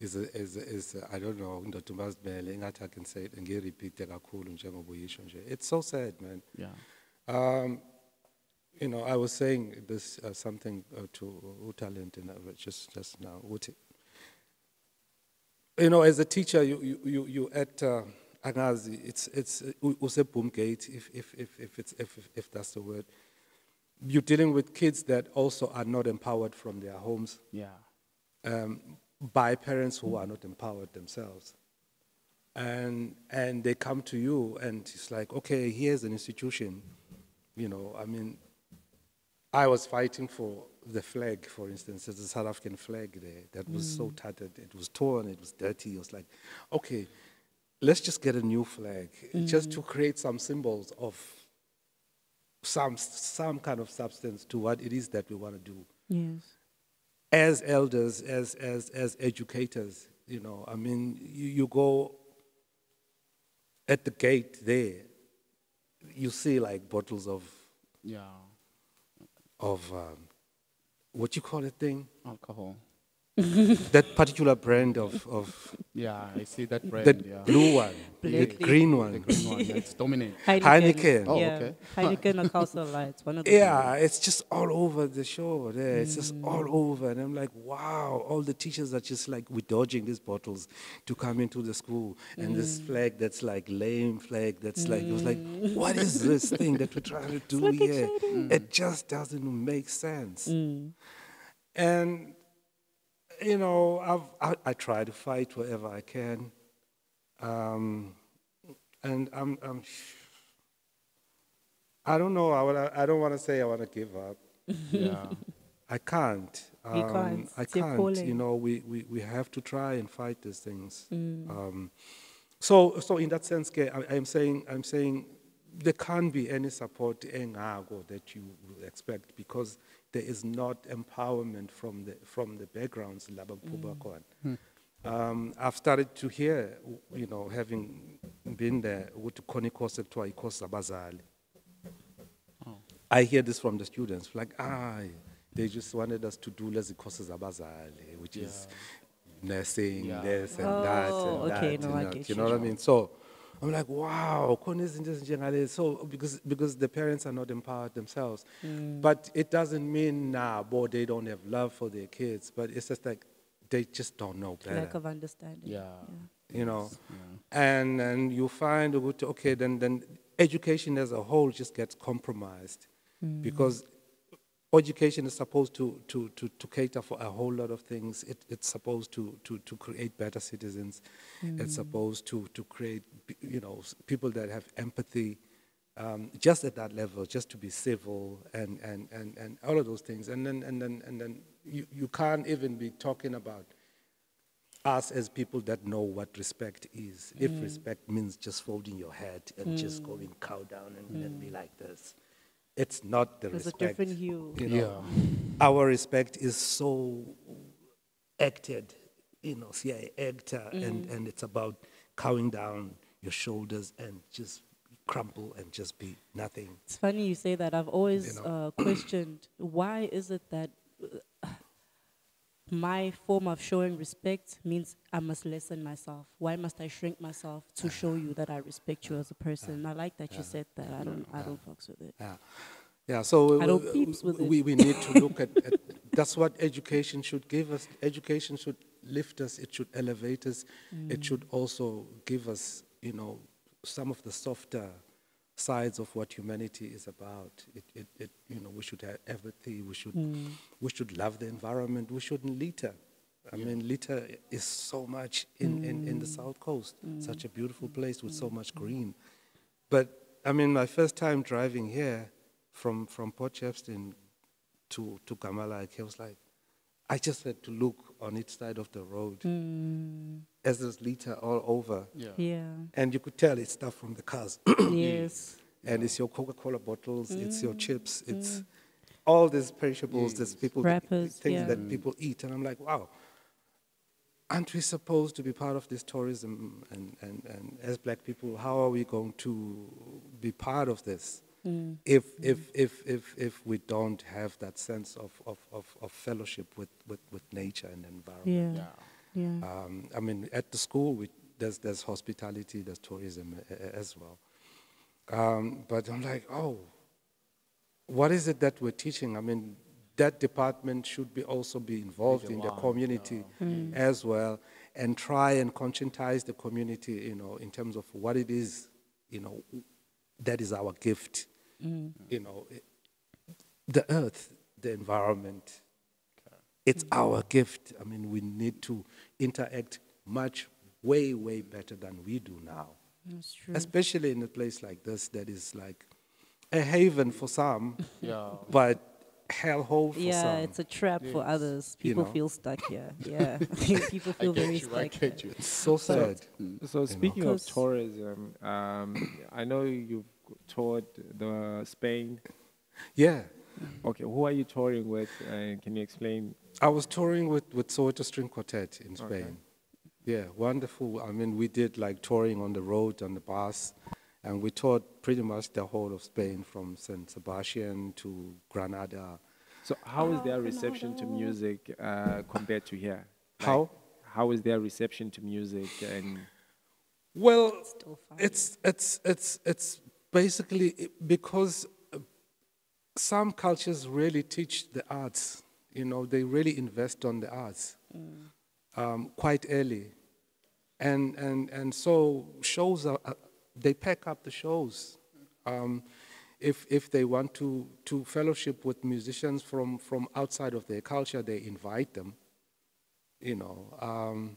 is a, is a, is a, I don't know, indoda umazimele, ingathi I can say it, ngirepeat kakhulu njengoba uyisho nje. It's so sad, man. Yeah. Um, you know, I was saying this uh, something uh, to Utalent and uh, just just now. Uti. You know, as a teacher, you you you, you at uh, Angazi, it's it's uh, u- use boom gate if if if if it's if, if if that's the word. You're dealing with kids that also are not empowered from their homes Yeah. um, by parents who are not empowered themselves. And, and they come to you and it's like, okay, here's an institution. You know, I mean, I was fighting for the flag, for instance, there's a South African flag there that was so mm. tattered, it was torn, it was dirty. It was like, okay, let's just get a new flag, just to mm. create some symbols of some, some kind of substance to what it is that we want to do Yes. as elders, as, as, as educators, you know, I mean, you, you go at the gate there, you see like bottles of, Yeah. Of um, what you call it thing? Alcohol. [laughs] that particular brand of, of Yeah, I see that brand. the yeah. blue one, [laughs] the Blakely. green The one. green one. Yeah, it's dominant. [laughs] Heineken. Oh, yeah. okay. Heineken or Castle Lites, one of the Yeah, it's just all over the show there. It's just mm. all over. And I'm like, wow, all the teachers are just like, we're dodging these bottles to come into the school. And this mm. flag that's like lame flag that's like, it was like, mm. what is this thing that we're trying to do here? exciting. It just doesn't make sense. And, you know, I've, I, I try to fight wherever I can. Um, and I'm, I'm I don't know. I, wanna, I don't want to say I want to give up. [laughs] Yeah. I can't. You Um, can't. I can't. You know, we, we, we have to try and fight these things. Mm. Um, so, so in that sense, I, I'm saying, I'm saying there can't be any support engago that you would expect because there is not empowerment from the, from the backgrounds. laba bephuma. Um, I've started to hear, you know, having been there, ukuthi khona ikhosi ekuthiwa ikhosi zabazali. I hear this from the students, like, ah, they just wanted us to do lezi courses abazali, which is nursing, Yeah. this and that Oh, and okay, that. no, and I that, you. know what I mean? So I'm like, wow, khona izinto ezinjengale. So because because the parents are not empowered themselves, mm. but it doesn't mean nah, boy, they don't have love for their kids. But it's just like they just don't know better Lack of understanding. Yeah. you know and and you find okay then then education as a whole just gets compromised mm. because education is supposed to, to, to, to cater for a whole lot of things. It, it's supposed to, to, to create better citizens. It's mm. supposed to, to create you know people that have empathy um, just at that level just to be civil and, and, and, and all of those things. And then and then and then you, you can't even be talking about us as people that know what respect is. If mm. respect means just folding your head and just mm. going cow down and, and be like this, it's not the There's a different hue. You know, our respect is so acted, you know, CIA actor, and, and it's about cowing down your shoulders and just crumple and just be nothing. It's funny you say that. I've always know. uh, [clears throat] questioned why is it that uh, my form of showing respect means I must lessen myself. Why must I shrink myself to show you that I respect you as a person? I like that you said that. I don't. I don't fucks with it. Yeah, yeah. So I don't uh, peeps with it. we, we need to look at, at [laughs] that's what education should give us. Education should lift us. It should elevate us. Mm. It should also give us, you know, some of the softer sides of what humanity is about. It, it, it you know, we should have empathy. We should, Mm. we should love the environment. We shouldn't litter. I mean, litter is so much in, in, in the Mm. South Coast, such a beautiful place with so much green. But I mean, my first time driving here from, from Port Shepstone to, to Kamala, I was like, I just had to look on each side of the road Mm, as there's litter all over. Yeah. yeah. And you could tell it's stuff from the cars. [coughs] yes. and it's your Coca Cola bottles, it's your mm. chips, mm. it's all these perishables, these people, Wrappers, things yeah. that people eat. And I'm like, wow, aren't we supposed to be part of this tourism? And, and, and as black people, how are we going to be part of this? Mm. If, if, if, if, if we don't have that sense of, of, of, of fellowship with, with, with nature and environment. Yeah. Yeah. Um, I mean, at the school, we, there's, there's hospitality, there's tourism a- a- as well. Um, but I'm like, oh, what is it that we're teaching? I mean, that department should be also be involved in the community hmm. mm. as well, and try and conscientize the community, you know, in terms of what it is, you know, that is our gift. Hmm. You know, it- the earth, the environment, it's our gift. I mean, we need to interact much, way, way better than we do now. That's true. Especially in a place like this that is like a haven for some, [laughs] Yeah. but hellhole for Yeah, some. it's a trap for others. You People know. feel stuck here. Yeah. [laughs] [laughs] People I feel get very you. I stuck. get you. It's so sad. So speaking of tourism, um, I know you've toured the Spain. Yeah. Okay, who are you touring with? And can you explain? I was touring with, with Soweto String Quartet in Spain. Yeah, wonderful. I mean, we did like touring on the road, on the bus, and we toured pretty much the whole of Spain from San Sebastian to Granada. So how is their reception to music uh, compared to here? Like, How? How is their reception to music? And Well, it's it's it's it's basically because uh, some cultures really teach the arts. You know, they really invest on the arts um, quite early, and and and so shows are uh, they pack up the shows. Um, if if they want to to fellowship with musicians from from outside of their culture, they invite them. You know. Um,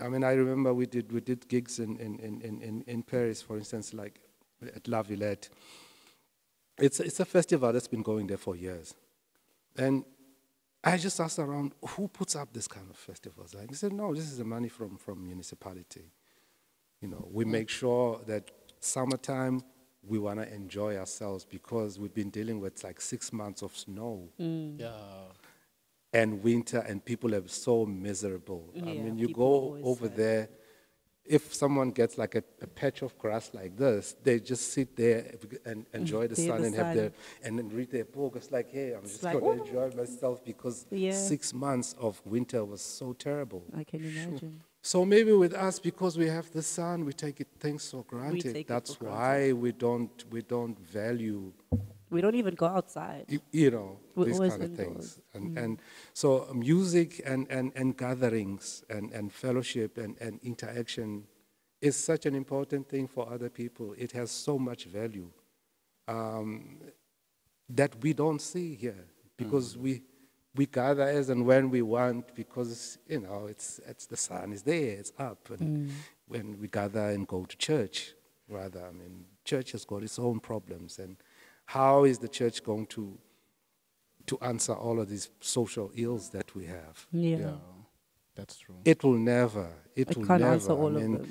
I mean, I remember we did we did gigs in in, in, in- in, in Paris, for instance, like at La Villette. It's it's a festival that's been going there for years, and I just asked around who puts up this kind of festivals. And he said, no, this is the money from from municipality. You know, we make sure that summertime we want to enjoy ourselves because we've been dealing with like six months of snow Yeah. and winter and people are so miserable. I mean, you go over say. there, if someone gets like a, a patch of grass like this, they just sit there and mm-hmm. enjoy the sun the and have their, and then read their book. It's like, hey, I'm just like, going to enjoy myself because Yeah. six months of winter was so terrible. I can imagine. So maybe with us, because we have the sun, we take it, things for granted. That's for why we don't, we don't value We don't even go outside. you, you know We're these always kind of things. And and so uh, music and and, and gatherings and, and fellowship and, and interaction is such an important thing for other people. It has so much value um, that we don't see here because we we gather as and when we want because you know it's it's the sun is there it's up. And when we gather and go to church rather i mean church has got its own problems and how is the church going to to answer all of these social ills that we have Yeah. Yeah, that's true. it will never it I will can't never answer all I of mean, them.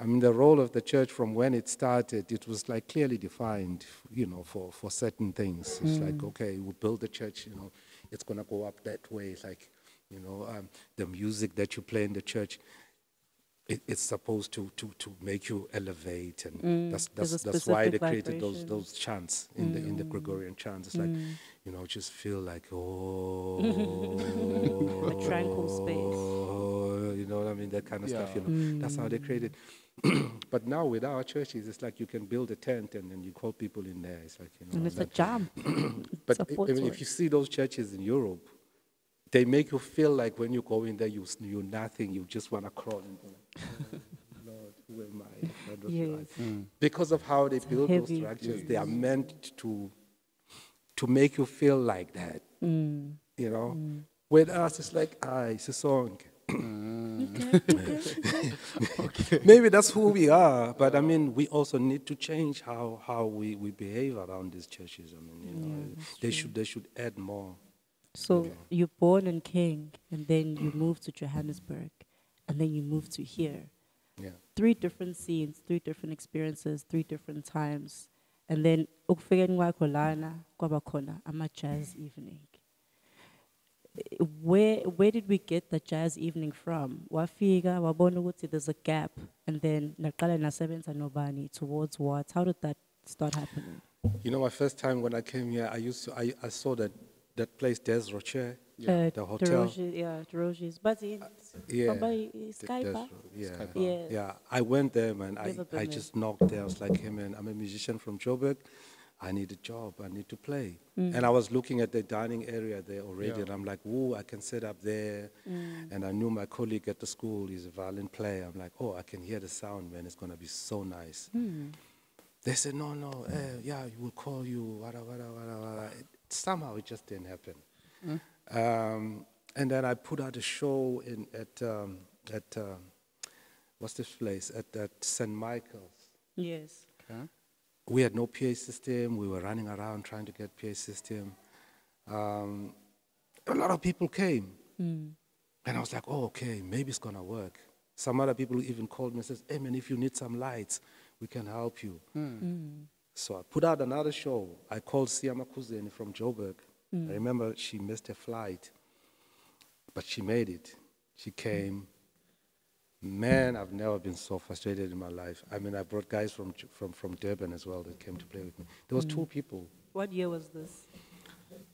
I mean, the role of the church from when it started, it was like clearly defined, you know, for, for certain things. It's like, Mm. okay, we build the church, you know, it's going to go up that way. It's like, you know, um, the music that you play in the church, it, it's supposed to, to, to make you elevate. And mm, that's, Mm. There's that's, that's why they created those, vibration. those chants in, the, in the mm. Gregorian chants. It's like, mm. you know, just feel like, oh. [laughs] A tranquil space. Oh, you know what I mean? That kind of stuff, you Yeah. know. That's how they created. [clears throat] but now with our churches, it's like you can build a tent and then you call people in there. It's like, you know. And it's a that- jam. [clears throat] but a I- I photo. mean, if you see those churches in Europe, they make you feel like when you go in there, you you're nothing. You just want to crawl like, "Oh, Lord, who am I? Kind of Yes. like- Because of how they build those heavy. structures, they are meant to, to make you feel like that. Mm. You know? With us, it's like, ah, it's a song. [laughs] Okay, [laughs] Maybe that's who we are, but I mean, we also need to change how, how we, we behave around these churches. I mean, you know, they should they should add more. So you're born in King, and then you move to Johannesburg, and then you move to here. Yeah. Three different scenes, three different experiences, three different times, and then ukufikeni kwakho lana kwaba khona ama jazz evening. Where where did we get the jazz evening from? Wafika wabona ukuthi there's a gap, and then naqala nasebenza nobani towards what? How did that start happening? You know, my first time when I came here, I used to I, I saw that that place Des Rocher, Uh, the hotel. Deroge- yeah, Deroge's. But in yeah, Baba, Des- Skype. Des- yeah, Yeah. yeah. I went there, man. I, I just knocked there. I was like, hey, man, I'm a musician from Joburg. I need a job. I need to play. Mm. And I was looking at the dining area there already, Yeah. and I'm like, ooh, I can set up there. Mm. And I knew my colleague at the school is a violin player. I'm like, oh, I can hear the sound, man. It's going to be so nice. Hmm. They said, no, no, eh, yeah, we will call you, wada, wada, wada, wada. It, somehow it just didn't happen. Um, and then I put out a show in, at, um, at um, what's this place? At, at St. Michael's. Yes. Okay. We had no PA system. We were running around trying to get PA system. Um, a lot of people came. Mm. And I was like, oh, okay, maybe it's going to work. Some other people even called me and says, hey, man, if you need some lights, we can help you. So I put out another show. I called Siama Kuzeni from Joburg. I remember she missed her flight, but she made it. She came. Man, I've never been so frustrated in my life. I mean, I brought guys from, from, from Durban as well that came to play with me. There was two people. What year was this?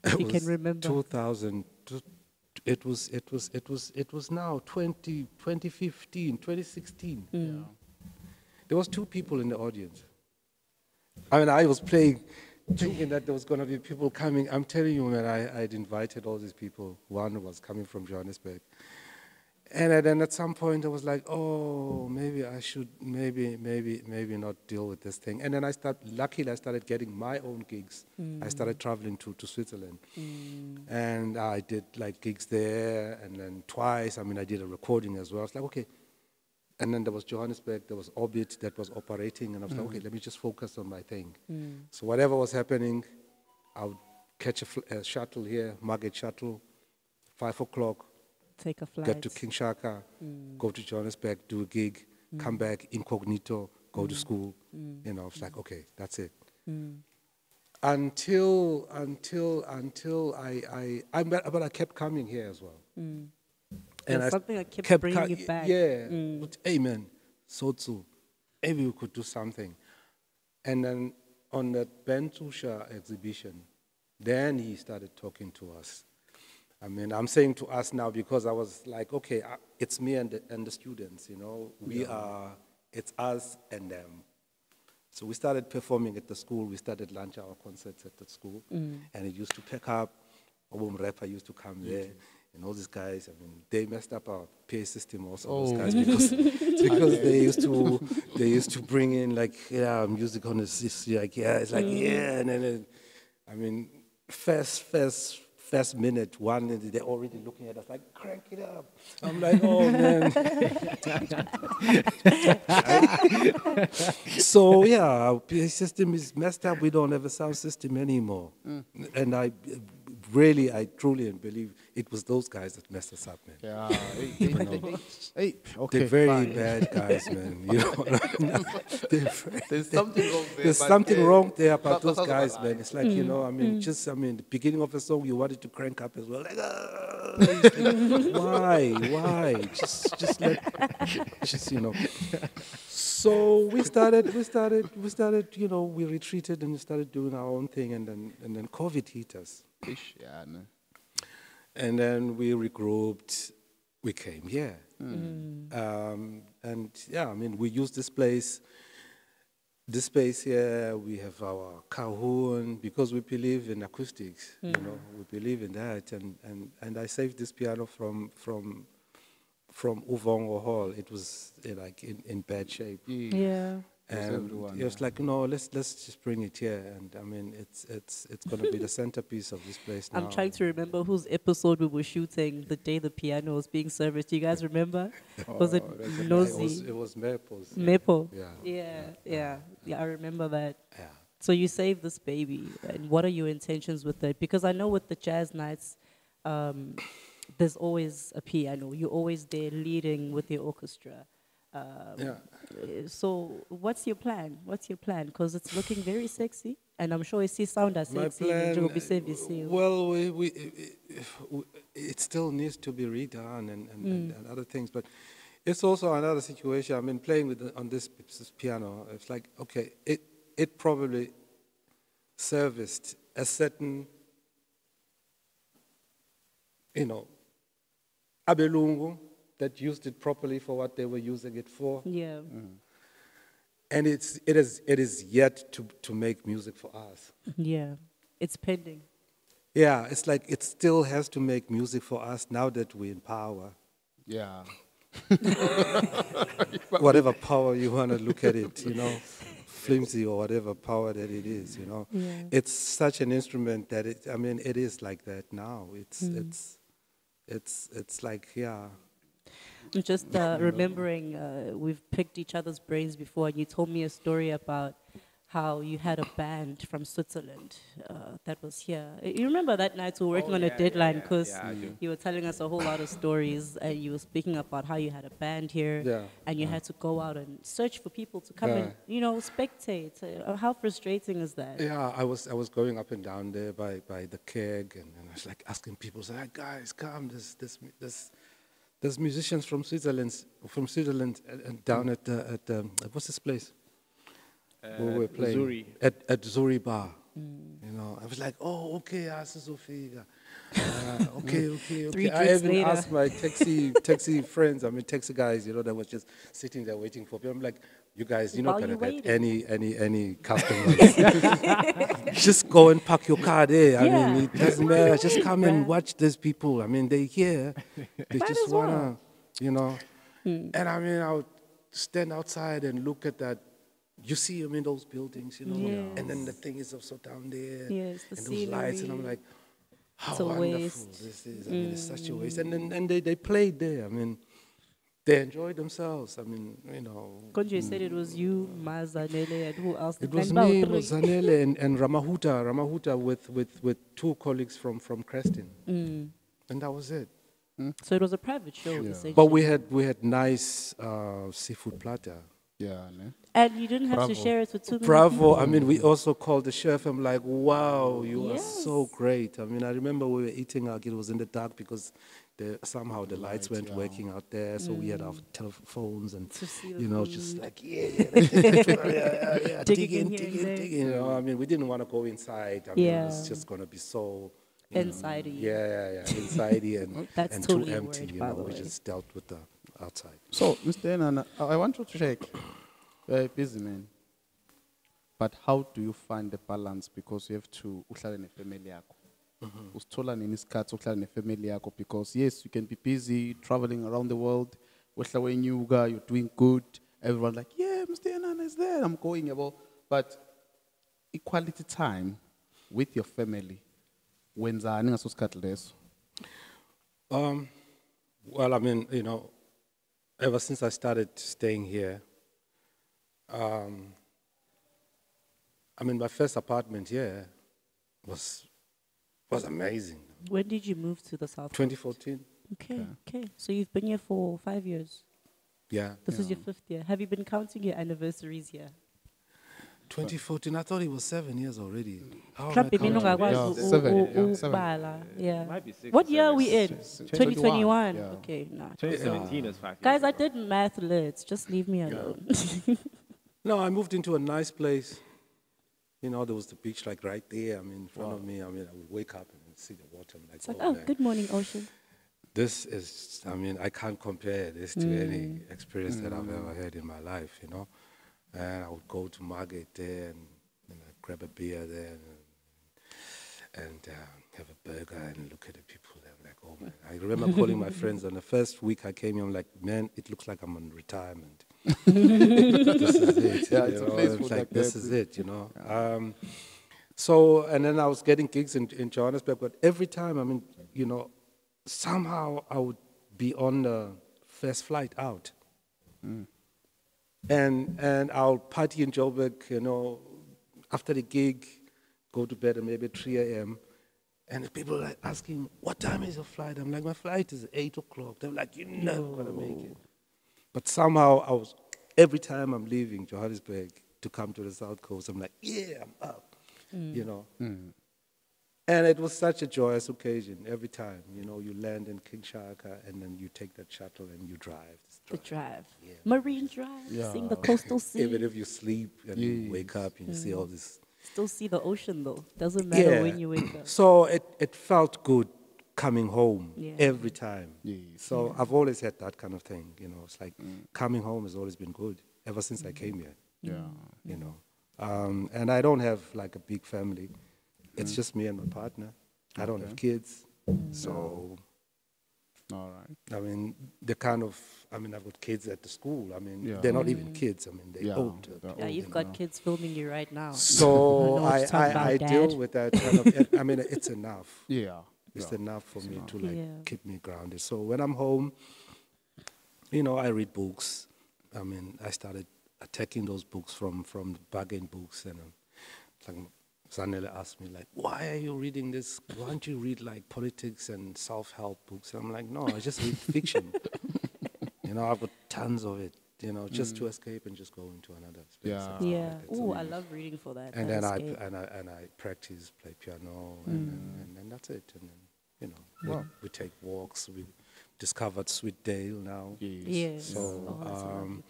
It You can remember. 2000. It was, it was, it was, it was now 20, 2015, 2016. Mm. There was two people in the audience. I mean, I was playing, thinking that there was going to be people coming. I'm telling you, man, I, I'd invited all these people. One was coming from Johannesburg. And then at some point, I was like, oh, maybe I should, maybe, maybe, maybe not deal with this thing. And then I started, luckily, I started getting my own gigs. I mm. started traveling to, to Switzerland. Mm. And I did like gigs there, and then twice, I mean, I did a recording as well. I was like, okay. And then there was Johannesburg, there was Orbit that was operating, and I was like, mm. okay, let me just focus on my thing. Mm. So whatever was happening, I would catch a, a shuttle here, Margate shuttle, five o'clock, Take a flight. get to King Shaka, mm. go to Johannesburg, do a gig, come back incognito, go to school. You know, it's like, okay, that's it. Until, until, until I, I, I but I kept coming here as well. There's something that kept bringing you back. Yeah. Mm. But, hey, man, so too. Maybe we could do something. And then on that Ben Tusha exhibition, then he started talking to us. I mean, I'm saying to us now because I was like, okay, it's me and the, and the students, you know, we are, it's us and them. So we started performing at the school. We started lunch hour concerts at the school, mm. and it used to pick up. Obum rapper used to come there, and all these guys. I mean, they messed up our PA system also. Those Oh. guys because [laughs] because they used to [laughs] they used to bring in like yeah music on the this like yeah it's like mm. yeah and then it, I mean first first first minute one and they're already looking at us like crank it up. I'm like oh man. [laughs] so yeah, our PA system is messed up. We don't have a sound system anymore, mm. and I really, I truly believe it was those guys that messed us up, man. Yeah. [laughs] Hey, okay. They're very fine. bad guys, man. You know, [laughs] [laughs] They're very- There's something wrong there. there's but, something uh, wrong there about those but- guys, man. It's like you know, I mean, just I mean, the beginning of a song you wanted to crank up as well. Like, "Ah," like, why, why? Just, just let, just you know. So we started, we started, we started. You know, we retreated and we started doing our own thing, and then and then COVID hit us. Ish, yeah, no. And then we regrouped. We came here. Um, and yeah, I mean, we use this place, this space here. We have our cajon because we believe in acoustics. You know, we believe in that. And, and, and I saved this piano from from from Uvongo Hall. It was uh, like in, in bad shape. Yeah. And everyone, it was like, no, let's let's just bring it here. And I mean, it's it's it's gonna be the [laughs] centerpiece of this place now. I'm trying to remember whose episode we were shooting the day the piano was being serviced. Do you guys remember? [laughs] was it Oh, Nosy? It was, it was Maples. Maple? Yeah. Yeah, yeah, yeah. I remember that. Yeah. So you saved this baby, and what are your intentions with it? Because I know with the jazz nights, um, there's always a piano. You're always there leading with the orchestra. Um, Yeah. uh, So what's your plan? What's your plan? Because it's looking very sexy, and I'm sure it's sound as sexy. plan, njengoba uh, well, we, we, it, it still needs to be redone and, and, and, Mm. and other things, but it's also another situation. I mean, playing with the, on this, this piano, it's like okay, it it probably serviced a certain, you know, abelungu that used it properly for what they were using it for. yeah. and it's it is it is yet to to make music for us. Yeah, it's pending. Yeah, it's like it still has to make music for us now that we're in power. Yeah. [laughs] [laughs] Whatever power you want to look at it, you know, flimsy or whatever power that it is, you know. Yeah. It's such an instrument that it I mean it is like that now. It's Mm. it's it's it's like yeah. Just uh, remembering, uh, we've picked each other's brains before, and you told me a story about how you had a band from Switzerland uh, that was here. Uh, You remember that night we were working Oh, on yeah, a yeah, deadline yeah, because yeah, do. you were telling us a whole lot of stories, and you were speaking about how you had a band here, Yeah, and you had to go out and search for people to come and, you know, spectate. Uh, how frustrating is that? Yeah, I was I was going up and down there by, by the keg, and, and I was like asking people, say, "Hey, guys, come! this, there's mu- there's there's musicians from Switzerland from Switzerland and, and down at the, at um, what's this place where we were playing Zuri. at at Zuri Bar. Mm. You know, I was like, "Oh, okay, ah, Sofia. [laughs] Uh, okay, okay, Three okay." I drinks even later. asked my taxi taxi [laughs] friends, I mean taxi guys, you know, that was just sitting there waiting for people. I'm like, "You guys, you're not gonna you get any any any customers." [laughs] just go and park your car there. I Yeah. mean, it doesn't matter. Just come and watch these people. I mean, they're here. They just as well. Hmm. wanna, you know. And I mean, I would stand outside and look at that. You see them in those buildings, you know, and then the thing is also down there, Yes, the and those lights, and I'm like, how wonderful waste. Mm. this is. I mean, it's such a waste. And then and they, they played there. I mean, they enjoyed themselves. I mean, you know, Konje said it was you, Mazanele, and who else? it was me, it about was three. Zanele [laughs] and, and Ramahuta, Ramahuta with, with, with two colleagues from, from Creston. Mm. And that was it. So it was a private show, essentially. But we had, we had nice uh, seafood platter. Yeah, ne? and you didn't have to share it with too many Bravo. I mean, we also called the chef. I'm like, wow, you are so great. I mean, I remember we were eating, like it was in the dark because the, somehow the lights weren't working out there. So we had our mm. telephones and, To see the you know, just like, yeah, yeah, yeah, yeah, yeah, [laughs] Digging dig in, in dig in, dig in. You know, I mean, we didn't want to go inside. I mean, it was just going to be so inside. Yeah, yeah, yeah. Inside and, [laughs] That's and totally too empty, word, you know, we way. just dealt with the outside. So, Mr. Yenana, I I want you to check. Very busy man. But how do you find the balance? Because you have to uhlale nefamily yakho. Usithola nini isikhathi sokuhlala nefamily yakho because yes, you can be busy traveling around the world. Wehla wenyuka, you're doing good. Everyone like, yeah, Mr. Yenana is there. I'm going yabo. But equality time with your family. Wenzani ngaso sikhathi leso? Um, well, I mean, you know, ever since I started staying here, um, I mean, my first apartment here was was amazing. When did you move to the South? 2014, Okay, okay. So you've been here for five years. yeah. This is your fifth year. Have you been counting your anniversaries here? 2014, I thought it was seven years already. How am I Mhlawumbe counting? mina ungakwazi Yeah, seven, u- yeah, seven. Yeah. might be six What year are we in? 2021. yeah. Okay, nah. 2017 is five years Guys, I did math lit. Just leave me alone. [laughs] No, I moved into a nice place. You know, there was the beach like right there. I mean, in front of me. I mean, I would wake up and see the water. I'm like, It's like, oh, oh, man. good morning, ocean. This is, I mean, I can't compare this to any experience that I've ever had in my life, you know. And I would go to Margate there and, and I'd grab a beer there and, and uh, have a burger and look at the people there. I'm like, oh man. I remember calling my [laughs] friends on the first week I came here, I'm like, man, it looks like I'm on retirement. This is it. Yeah, [laughs] you it's a know, place it's like, like this is it, you know. Um, so, and then I was getting gigs in, in Johannesburg, but every time, I mean, you know, somehow I would be on the first flight out. And, and I'll party in Joburg, you know, after the gig, go to bed at maybe 3 a.m. And people are like asking, what time is your flight? I'm like, my flight is 8 o'clock. They're like, you're never going to make it. But somehow I was, every time I'm leaving Johannesburg to come to the South Coast, I'm like, yeah, I'm up, you mm. know. Mm. And it was such a joyous occasion every time. You know, you land in King Shaka and then you take that shuttle and you drive. This The drive. drive. Marine drive. Seeing the coastal sea. [laughs] Even if you sleep and you wake up and you see mm. all this. Still see the ocean though. Doesn't matter Yeah. when you wake up. [clears throat] So it, it felt good coming home Yeah. every time. Yes. So I've always had that kind of thing. You know, it's like mm. coming home has always been good ever since I mm. came here. Yeah. Mm. You know, um, and I don't have like a big family. It's just me and my partner. I don't have kids. So All right. I mean, the kind of, I mean, I've got kids at the school. I mean, Yeah. they're not even kids. I mean, they're Yeah, old. they're Yeah, old, you've got know. kids filming you right now. So [laughs] I, I, I deal with that kind of, I mean, it's enough. [laughs] Yeah. It's yeah. enough for me to like Yeah. keep me grounded. So when I'm home, you know, I read books. I mean, I started attacking those books from from the bargain books, and um, like Zanele asked me like, "Why are you reading this? Why don't you read like politics and self-help books?" And I'm like, "No, I just read fiction. [laughs] you know, I've got tons of it. You know, just to mm. escape and just go into another space. Yeah. yeah. like. Oh, I love reading for that. and that then I, and I and I practice, play piano, and, mm. and, and, and that's it. And then you know, we, we take walks. We discovered Sweet Dale now. Yes. So, oh, that's um.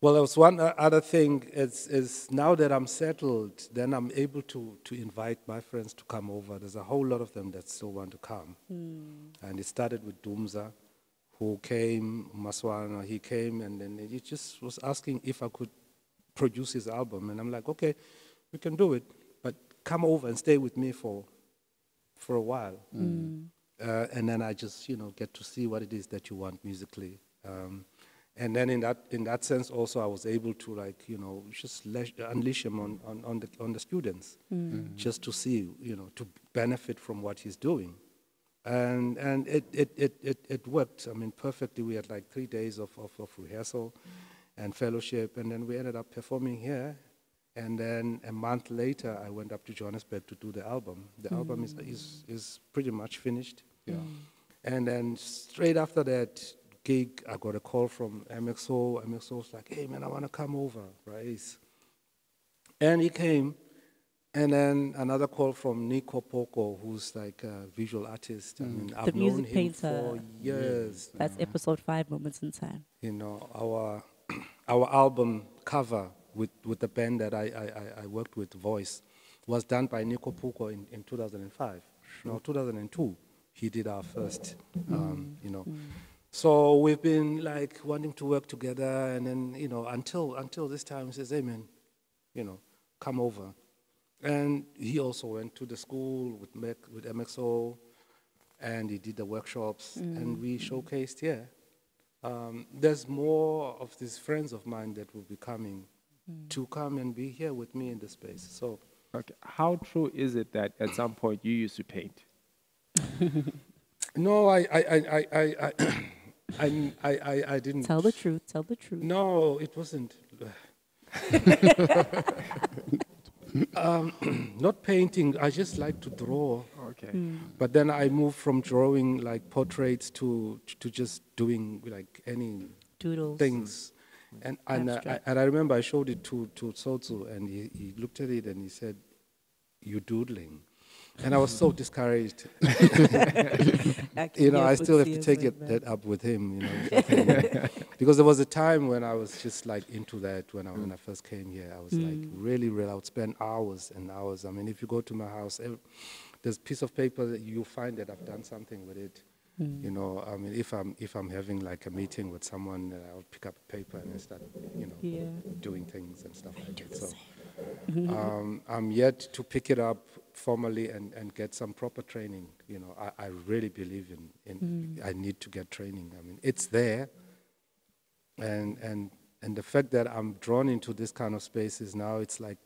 Well, there was one o- other thing. Is is now that I'm settled, then I'm able to to invite my friends to come over. There's a whole lot of them that still want to come, hmm. and it started with Dumza, who came. Maswana, he came, and then he just was asking if I could produce his album, and I'm like, okay, we can do it, but come over and stay with me for for a while, uh, and then I just you know get to see what it is that you want musically. Um, and then in that in that sense also I was able to like you know just leash, unleash him on, on, on the on the students. Just to see you know to benefit from what he's doing and and it it, it, it, it worked I mean perfectly we had like three days of, of, of rehearsal and fellowship and then we ended up performing here and then a month later I went up to Johannesburg to do the album the mm. album is, is is pretty much finished Yeah. Mm. and then straight after that gig, I got a call from MXO. MXO was like, hey, man, I want to come over, right? And he came. And then another call from Nico Phooko, who's like a visual artist. I mm. mean, I've known music him painter. for years. Mm. That's episode five, Moments in Time. You know, our [clears throat] our album cover with, with the band that I, I, I- worked with, Voice, was done by Nico Phooko in, in 2005. no, 2002, he did our first, mm. um, you know. So we've been like wanting to work together, and then you know until until this time he says, "Hey man, you know, come over." And he also went to the school with Mac, with MXO, and he did the workshops, and we showcased here. Um, there's more of these friends of mine that will be coming to come and be here with me in the space. So Okay. How true is it that at some point you used to paint? [laughs] no, I I I I I I, [coughs] I, I, I, I didn't. Tell the truth. Tell the truth. No, it wasn't. [laughs] [laughs] um, [clears throat] not painting. I just like to draw. Okay. But then I moved from drawing like portraits to to just doing like any Doodles. things. And and, uh, I, and I remember I showed it to to Sotsu and he, he looked at it and he said, "You doodling," and I was so discouraged. [laughs] [laughs] You know, I still have to take it that. that up with him. You know, [laughs] because there was a time when I was just like into that when I when I first came here. I was like Mm. really, really. I would spend hours and hours. I mean, if you go to my house, ev- there's a piece of paper that you find that I've done something with it. Mm. You know, I mean, if I'm if I'm having like a meeting with someone, uh, I'll pick up a paper and I start, you know, Yeah. doing things and stuff like that. So Mm-hmm. um, I'm yet to pick it up formally and, and get some proper training. You know, I, I really believe in, in Mm. I need to get training. I mean, it's there, and and and the fact that I'm drawn into this kind of spaces now, it's like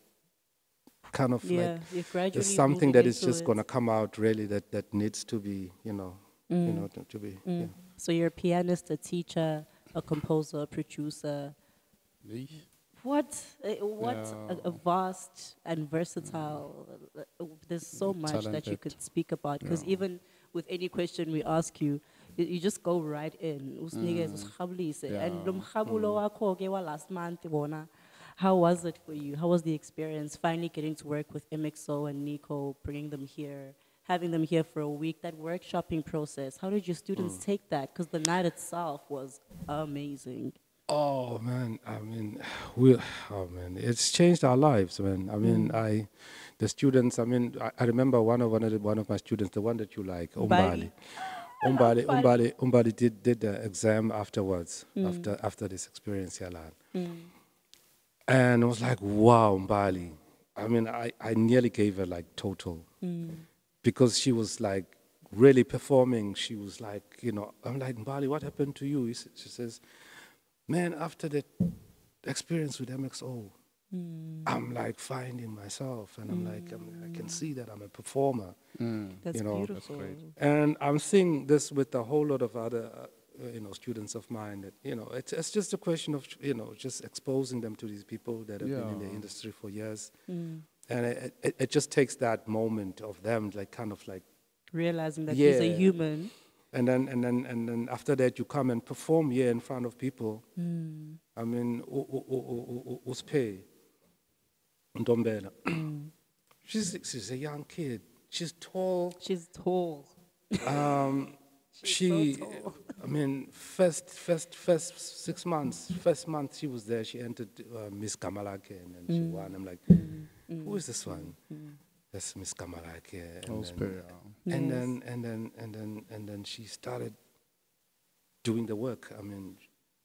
kind of Yeah, like you're there's something that is just going to come out really that that needs to be, you know, you Mm. know, to, to be. Mm. Yeah. So you're a pianist, a teacher, a composer, a producer. What? uh, What a, a vast and versatile. uh, There's so much that you could speak about. Because even with any question we ask you, you, you just go right in. Usirhabulise. And lo mrhabulo wakho ke wa last month How was it for you? How was the experience finally getting to work with MXO and Nico, bringing them here, having them here for a week? That workshopping process. How did your students take that? Because the night itself was amazing. Oh man, I mean, we, oh man, it's changed our lives, man. I mean, Mm. I, the students. I mean, I, I remember one of one of, the, one of my students, the one that you like, Umbali. Umbali, Umbali, Umbali did did the exam afterwards, Mm. after after this experience, Yalan. And I was like, wow, Umbali. I mean, I, I nearly gave her like total because she was like really performing. She was like, you know, I'm like, Mbali, what happened to you? She says, man, after that experience with MXO, I'm like finding myself, and I'm like, I'm, I can see that I'm a performer, That's You know, that's beautiful. and I'm seeing this with a whole lot of other, uh, you know, students of mine. That you know, it's it's just a question of you know, just exposing them to these people that have been in the industry for years, Mm. and it, it, it just takes that moment of them, like kind of like Realizing that he's a human. And then and then and then after that you come and perform here in front of people. Mm. I mean, Uspe Ndombela. Mm. She's she's a young kid. She's tall. She's tall. Um, [laughs] she, I mean, first first first six months, first month she was there. She entered uh, Miss Gamalakhe and then she won. I'm like, who is this one? That's Miss Gamalakhe. And Oh, then- spare, and Yes. then and then and then and then she started doing the work. I mean,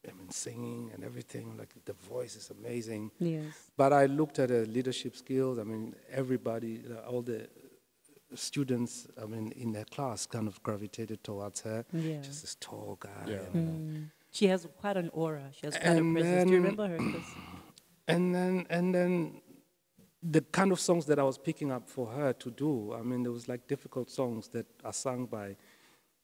I mean singing and everything. Like the voice is amazing. Yes. But I looked at her leadership skills. I mean, everybody, uh, all the students, I mean, in their class, kind of gravitated towards her. Yeah. Just this tall guy. Yeah. Mm. She has quite an aura. She has quite And a presence. Do you remember her? [clears throat] And then and then the kind of songs that I was picking up for her to do. I mean, there was like difficult songs that are sung by,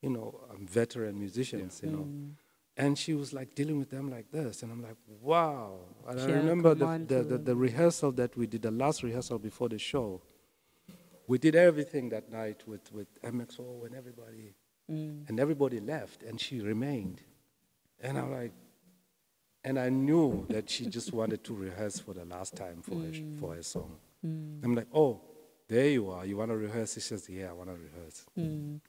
you know, um, veteran musicians. You know. Mm. and she was like dealing with them like this and i'm like wow and She i remember the, the, the, the rehearsal that we did the last rehearsal before the show we did everything that night with, with mxo and everybody Mm. and everybody left and she remained and i'm like and i knew that she just wanted to rehearse for the last time for, her, for her song Mm. i'm like oh there you are you want to rehearse she says yeah i want to rehearse Mm.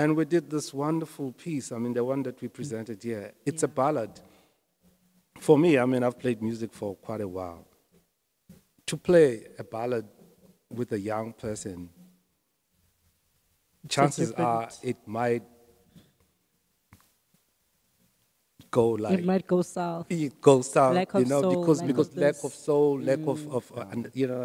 and we did this wonderful piece. I mean, the one that we presented here. It's a ballad. For me, I mean, I've played music for quite a while. To play a ballad with a young person, chances are it might go like it might go south. it goes down, Lack you know, soul, because lack because of lack. Mm. of soul, lack of of, uh, and, you know.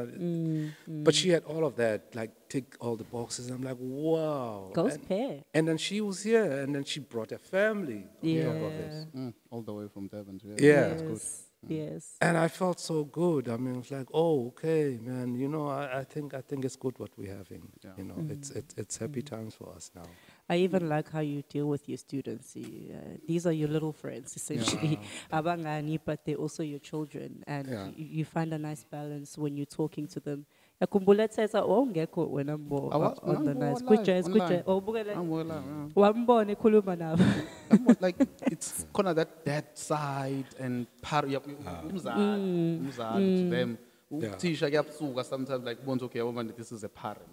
But she had all of that, like tick all the boxes. I'm like, wow. Ghost and, pair. and then she was here, and then she brought her family on top of it. Yeah. Mm, all the way from Durban. Yeah. Yeah. That's good. Yes. Yes. And I felt so good. I mean, it was like, oh, okay, man. You know, I, I think I think it's good what we're having. Yeah. You know, Mm. it's it's it's happy times for us now. I even like how you deal with your students. You, uh, these are your little friends, essentially. [laughs] Abangani, but they're also your children. And Yeah. you, you find a nice balance when you're talking to them. Yakhumbula ethetha ongekho oh, wena mbo I was- on the nice. live, Kujazz, online. kujazz. Oh. I'm well, yeah. Wambone ekhuluma nabo. [laughs] More like [laughs] it's kind of that dad side and part yeah, umzali mm. umzali to mm. them Yeah. uthisha kuyabusuka sometimes like bonza okay yabo manje this is a parent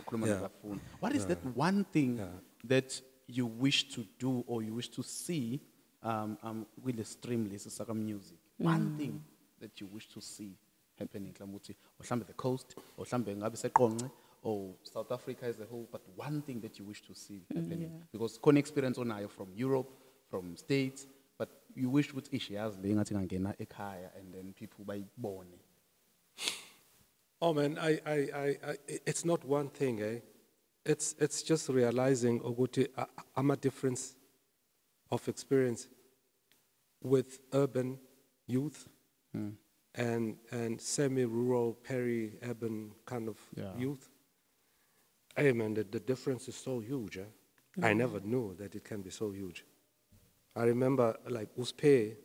ukhuluma Yeah. nabafuni what is that one thing that you wish to do or you wish to see um um with the stream list saka music. One thing that you wish to see happening mhlawumbe uthi mhlambe the coast or mhlambe ngabe seqonce or South Africa as a whole but one thing that you wish to see happening. because khona experience onayo from Europe from states but you wish ukuthi ish yazi le ngathi ngangena ekhaya and then people bayibone. Oh man, I, I, I, I, it's not one thing, eh? It's, it's just realizing ukuthi uh, I'm a difference of experience with urban youth and, and semi-rural, peri-urban kind of Yeah. youth. Hey man, the, the difference is so huge. Eh? I never knew that it can be so huge. I remember like Uspe,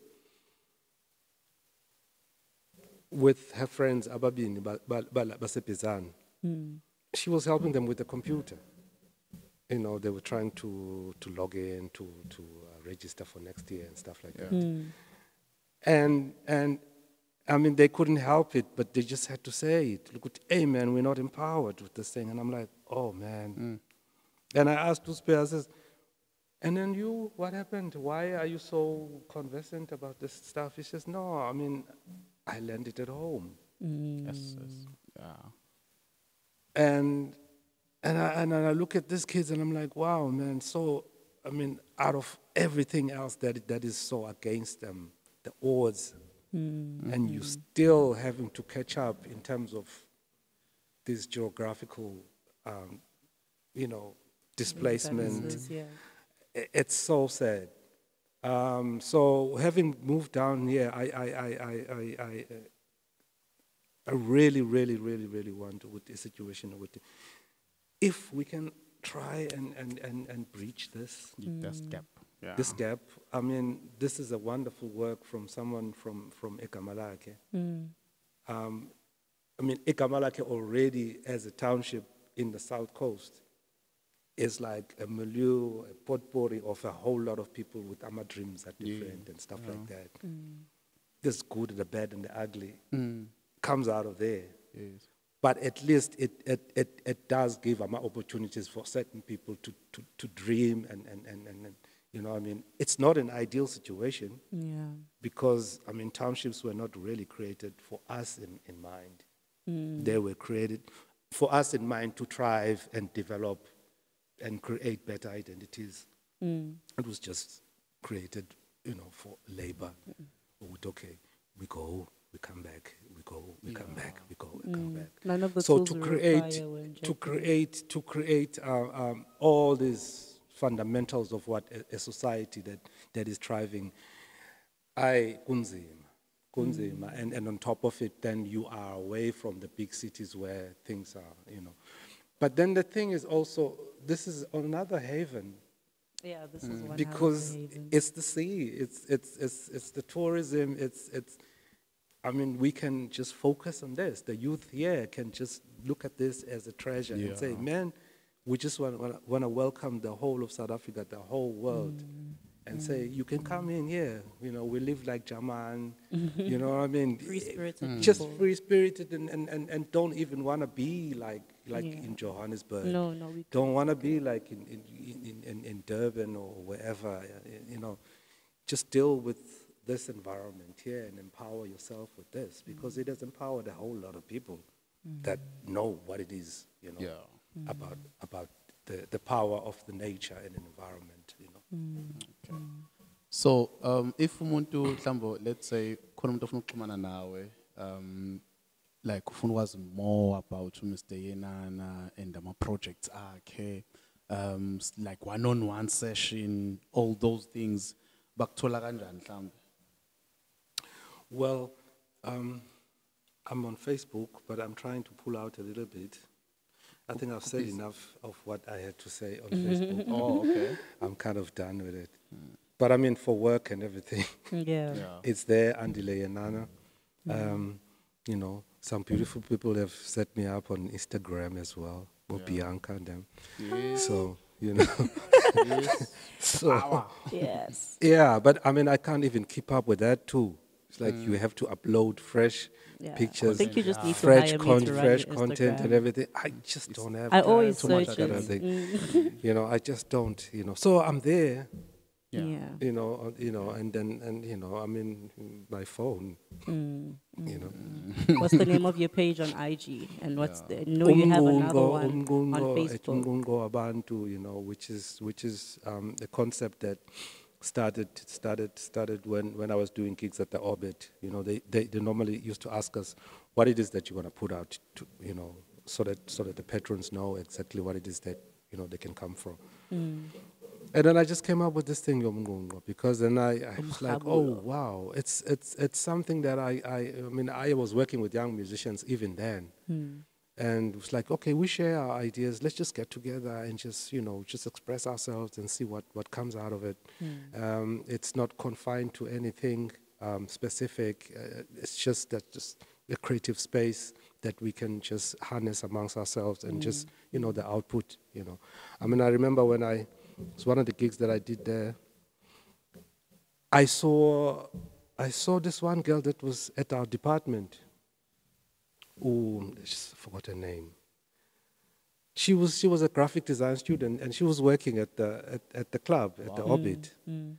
with her friends ababini ba- ba- ba- basebizana. She was helping them with the computer. You know, they were trying to, to log in, to, to uh, register for next year and stuff like that. Hmm. And, and I mean, they couldn't help it, but they just had to say it. Look, at, hey man, we're not empowered with this thing. And I'm like, oh man. Hmm. And I asked Uspe, I says, and then you, what happened? Why are you so conversant about this stuff? He says, no, I mean, I learned it at home. Hmm. yes yes yeah And, and, I, and I look at these kids and I'm like, wow, man, so, I mean, out of everything else that, that is so against them, the odds, and you still having to catch up in terms of this geographical, um, you know, displacement. Yeah. It's so sad. Um, so having moved down here, I, I, I, I, I, I, uh, I really, really, really, really want with the situation with, the, if we can try and, and, and, and breach this, this mm. gap. Yeah. This gap. I mean, this is a wonderful work from someone from from eGamalakhe. Mm. Um, I mean, eGamalakhe already as a township in the south coast is like a milieu, a potpourri of a whole lot of people with ama dreams are different and stuff like that. Mm. This good, the bad, and the ugly comes out of there. yes But at least it, it, it, it does give um, opportunities for certain people to, to, to dream and, and, and, and, and, you know, I mean, it's not an ideal situation Yeah. because, I mean, townships were not really created for us in, in mind. They were created for us in mind to thrive and develop and create better identities. It was just created, you know, for labor. With, okay, we go, we come back, we go, we come back, we go, we come back. None of the so to create, to create, to create uh, um, all these fundamentals of what a, a society that, that is thriving, I kunzima, kunzima, and and on top of it, then you are away from the big cities where things are, you know. But then the thing is also, this is another haven Yeah, this is one hell because it's the sea, it's it's it's it's the tourism, it's it's. I mean, we can just focus on this. The youth here can just look at this as a treasure and say, man, we just want, want to welcome the whole of South Africa, the whole world, and say, you can come in here. You know, we live like Jaman. [laughs] you know what I mean? Free-spirited Just free spirited and, and, and, and don't even want to be like, like Yeah. in Johannesburg. No, no, we Don't want to be like in, in, in, in, in Durban or wherever. uh, You know, just deal with this environment here and empower yourself with this because it has empowered a whole lot of people that know what it is, you know, Yeah. about, about the, the power of the nature and environment, you know. So um, if umuntu mhlambo let's say khona umuntu ofuna ukuxhumana nawe um like ufuna ukwazi more about Mr Yenana and ama projects akhe um like one on one session all those things bakuthola kanjani mhlambe Well, um, I'm on Facebook, but I'm trying to pull out a little bit. I think I've said enough of what I had to say on Facebook. [laughs] Oh okay I'm kind of done with it. But I mean, for work and everything, [laughs] Yeah. [laughs] yeah it's there, Andile Yenana. Um, you know, some beautiful people have set me up on Instagram as well, with Bianca and them. So, you know. so, Yes. yeah, but I mean, I can't even keep up with that too. It's like you have to upload fresh Yeah. I pictures, think you just need fresh, hire me con- to fresh your content and everything. I just don't have I time always to much search kind it. of thing. Mm. You know, I just don't. You know, so I'm there. Yeah. Yeah. You know, uh, you know, and then and you know, I'm in my phone. Mm. You know, What's the name of your page on IG? And what's the? No, you have another Umngqungqo- one on Umngqungqo at Facebook. Umngqungqo Abantu, you know, which is which is um, a concept that started started started when, when I was doing gigs at the Orbit. You know, they, they, they normally used to ask us what it is that you want to put out, to, you know, so that so that the patrons know exactly what it is that you know they can come from. Mm. And then I just came up with this thing, Yomngungo, because then I, I was like, oh wow, it's it's it's something that I, I I mean I was working with young musicians even then. Hmm. And it was like, okay, we share our ideas. Let's just get together and just, you know, just express ourselves and see what, what comes out of it. Um, it's not confined to anything um, specific. Uh, it's just that just a creative space that we can just harness amongst ourselves and just, you know, the output, you know. I mean, I remember when I, it's one of the gigs that I did there. I saw, I saw this one girl that was at our department. Oh, I just forgot her name. She was she was a graphic design student and she was working at the at, at the club at the Orbit. Mm, mm.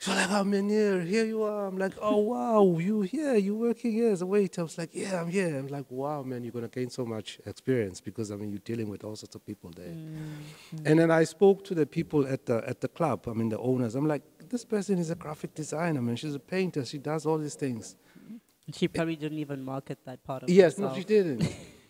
She was like, I'm in here, here you are. I'm like, oh wow, you here, you working here as a waiter. I was like, yeah, I'm here. I'm like, wow, man, you're gonna gain so much experience because I mean you're dealing with all sorts of people there. Mm, and then I spoke to the people at the at the club. I mean the owners. I'm like, this person is a graphic designer, I man. She's a painter. She does all these things. She probably didn't even market that part of Yes, no, she didn't.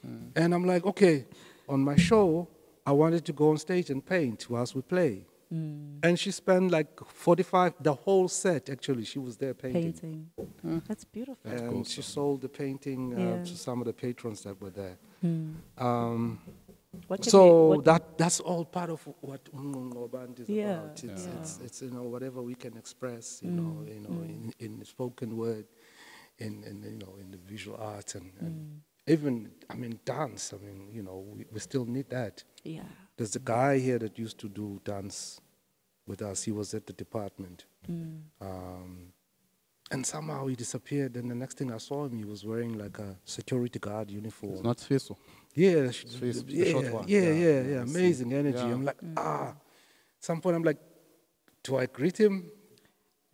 Mm. and I'm like, okay, on my show, I wanted to go on stage and paint whilst we play. Mm. And she spent like 45, the whole set actually, she was there painting. Painting. Mm. That's beautiful. And she sold the painting uh, Yeah. to some of the patrons that were there. Hmm. Um, What can we- so what- that that's all part of what Umngqungqo Band is Yeah, about. It's, yeah. it's, it's you know whatever we can express, you hmm. know, you know, hmm. in, in spoken word, in, in you know in the visual arts and, and even I mean dance. I mean you know we, we still need that. yeah. There's a guy here that used to do dance with us. He was at the department. Um, and somehow he disappeared. And the next thing I saw him, he was wearing like a security guard uniform. it's not Fiso Yeah, sh- yeah, yeah, Yeah, yeah, yeah, yeah, I see. amazing energy. Yeah. I'm like, ah. At Some point, I'm like, do I greet him?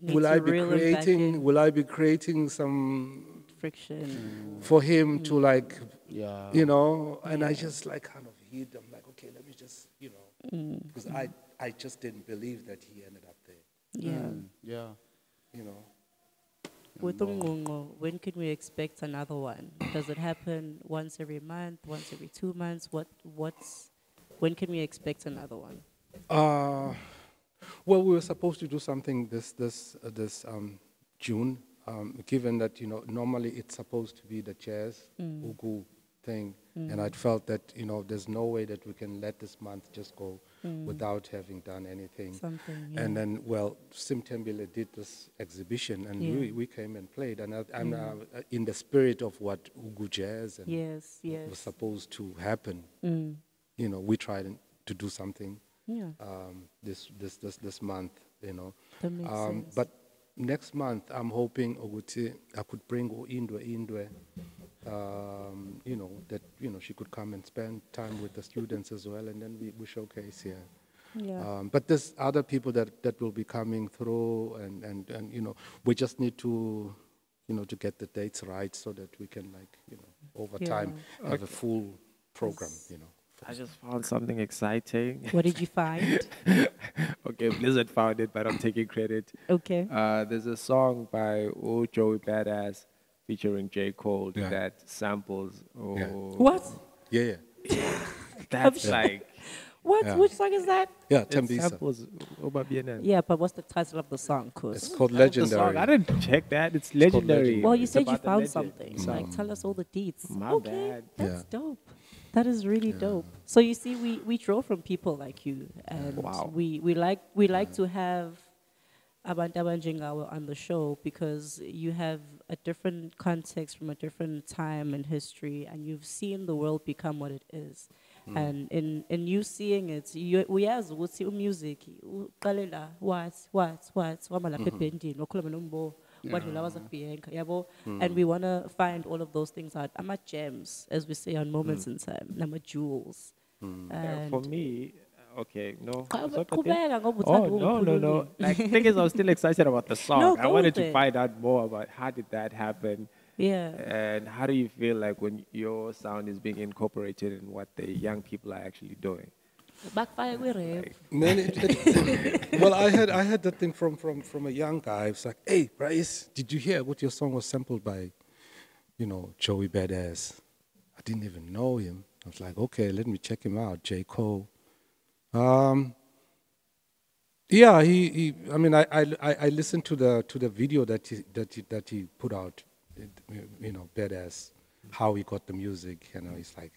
Need will I be reel him back creating? Will I be creating some friction. for him to like, yeah you know? And I just like kind of hid. I'm like, okay, let me just, you know, Mm. because I I just didn't believe that he ended up there, Yeah. Mm, yeah you know. With Umngqungqo, when can we expect another one? Does it happen once every month, once every two months? What what's when can we expect another one? Uh, well, we were supposed to do something this this uh, this um, June. Um, given that you know normally it's supposed to be the jazz ugu thing, and I felt that you know there's no way that we can let this month just go without having done anything. Something. Yeah. And then, well, Sim Tembele did this exhibition, and Yeah. we, we came and played. And I, I'm uh, in the spirit of what Ugu Jazz and yes, was supposed to happen. Mm. You know, we tried to do something Yeah. um, this, this, this, this month, you know. That makes Um, sense. but next month, I'm hoping Oguti, I could bring Indwe Indwe, um, you know, that, you know, she could come and spend time with the students as well, and then we, we showcase here. Yeah. Um, but there's other people that, that will be coming through, and, and, and, you know, we just need to, you know, to get the dates right so that we can, like, you know, over time Yeah. have a full program, you know. I just found something exciting. What did you find? [laughs] okay, Blizzard found it, but I'm taking credit. Okay. Uh, there's a song by Oh Joey Badass featuring J. Cole Yeah. that samples. Oh, Yeah. What? Yeah, yeah. [laughs] That's like. What? Yeah. Which song is that? Yeah, It Tembisa. samples Oba Bienen. Yeah, but what's the title of the song? Cause It's called That's the song. Legendary. I didn't check that. It's called legendary. Legendary. well, you It's said you found legend. something. Like, tell us all the deets. My okay, bad. that's Yeah. dope. That is really dope. So you see, we we draw from people like you, and Wow. we we like we like to have abantu abanjengawe on the show because you have a different context from a different time and history, and you've seen the world become what it is. Hmm. And in, in you seeing it, you, uyazi ukuthi umusic uqale la what what what wama lapha mm-hmm. ebhendini wakhuluma nombo wadlula waza kubiyenka yabo and we want to find all of those things out ama gems as we say on moments mm. in time nama jewels mm. Yeah, for me, okay, no. Cha, it's not the thing. qhubeka ngoba Oh, no, no, no. ukungikhulula. Like, the thing is, I was still excited about the [laughs] song. No, I wanted to it. find out more about how did that happen yeah and how do you feel like when your sound is being incorporated in what the young people are actually doing. Man, it, it- [laughs] well, I had I had that thing from from from a young guy. It's like, hey, Bryce, did you hear what your song was sampled by? You know, Joey Badass. I didn't even know him. I was like, okay, let me check him out. J Cole. Um. Yeah, he, he I mean, I, I I listened to the to the video that he that he, that he put out. You know, Badass, how he got the music. You know, he's like.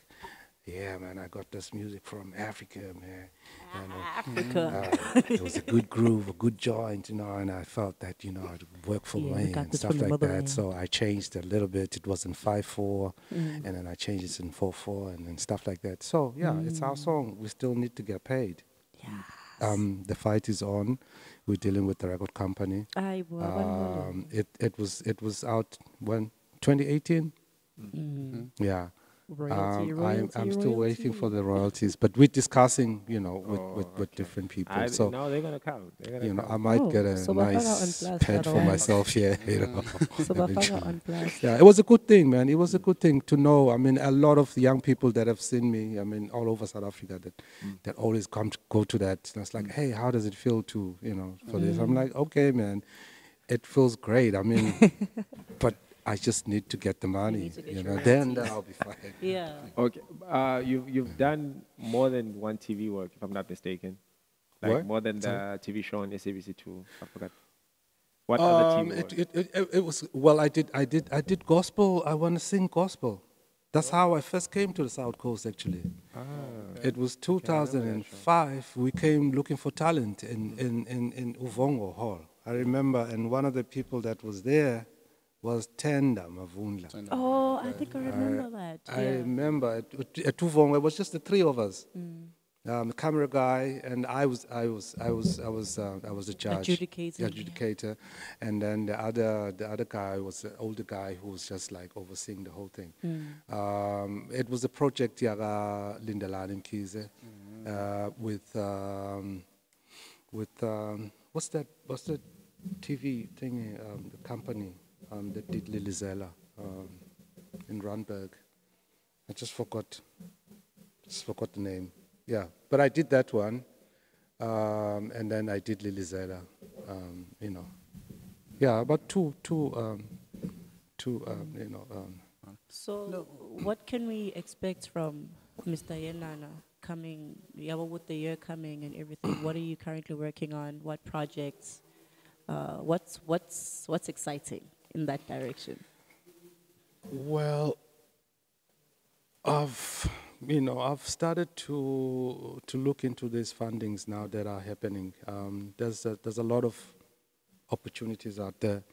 Yeah, man, I got this music from Africa, man. You know, africa uh, it was a good groove, a good joint, you know, and I felt that, you know, it would work for Yeah, me and stuff like that. So I changed a little bit. It was in 5 4, Mm. and then I changed it in 4 4 and, and stuff like that. So, yeah, it's our song. We still need to get paid. yeah Um, the fight is on. We're dealing with the record company. Bo, abantu Um, it, it, was, it was out when? 2018? Mm. Yeah. Royalty, Um, I'm, I'm still waiting for the royalties, but we're discussing, you know, with, Oh, with, with different people. I, so, no, they're going to come. They're gonna you know, come. I might Oh, get a so nice blast pet for otherwise. myself here, you mm. know. [laughs] [laughs] so bafaka eventually. on blast Yeah, it was a good thing, man. It was a good thing to know. I mean, a lot of young people that have seen me, I mean, all over South Africa, that mm. that always come to go to that. And it's like, mm. hey, how does it feel to, you know, for this? I'm like, okay, man, it feels great. I mean, but [laughs] I just need to get the money, need to get you know. Then, royalties. then I'll be fine. [laughs] yeah Okay, uh, you've, you've done more than one TV work, if I'm not mistaken. Like What? more than the TV show on SABC2. I forgot. What other Um, TV it, work? it, it, it, it was well. I did I did I did gospel. I want to sing gospel. That's how I first came to the South Coast. Actually, Ah, it was 2005. We came looking for talent in in in, in Uvongo Hall. I remember, and one of the people that was there was Tenda Mavundla. oh i think i remember that I yeah. remember at, at Uvongo, it was just the three of us. Mm. Um, the camera guy and I was I was I was I was uh, I was the judge Adjudicator, yeah. adjudicator and then the other the other guy was the older guy who was just like overseeing the whole thing Mm. um, it was a project yaga Lindelani Mkhize uh, with um, with um, what's that what's that TV thing um, the company um, that did Lilizela um, in Randburg I just forgot just forgot the name. Yeah, but I did that one, um, and then I did Lilizela. Um, you know, yeah, about two, two, um, two. Um, you know, So, what can we expect from Mr. Yenana coming, yeah, well, with the year coming and everything? what are you currently working on? What projects? Uh, what's what's what's exciting in that direction? well, I've you know I've started to to look into these fundings now that are happening. Um, there's a, there's a lot of opportunities out there.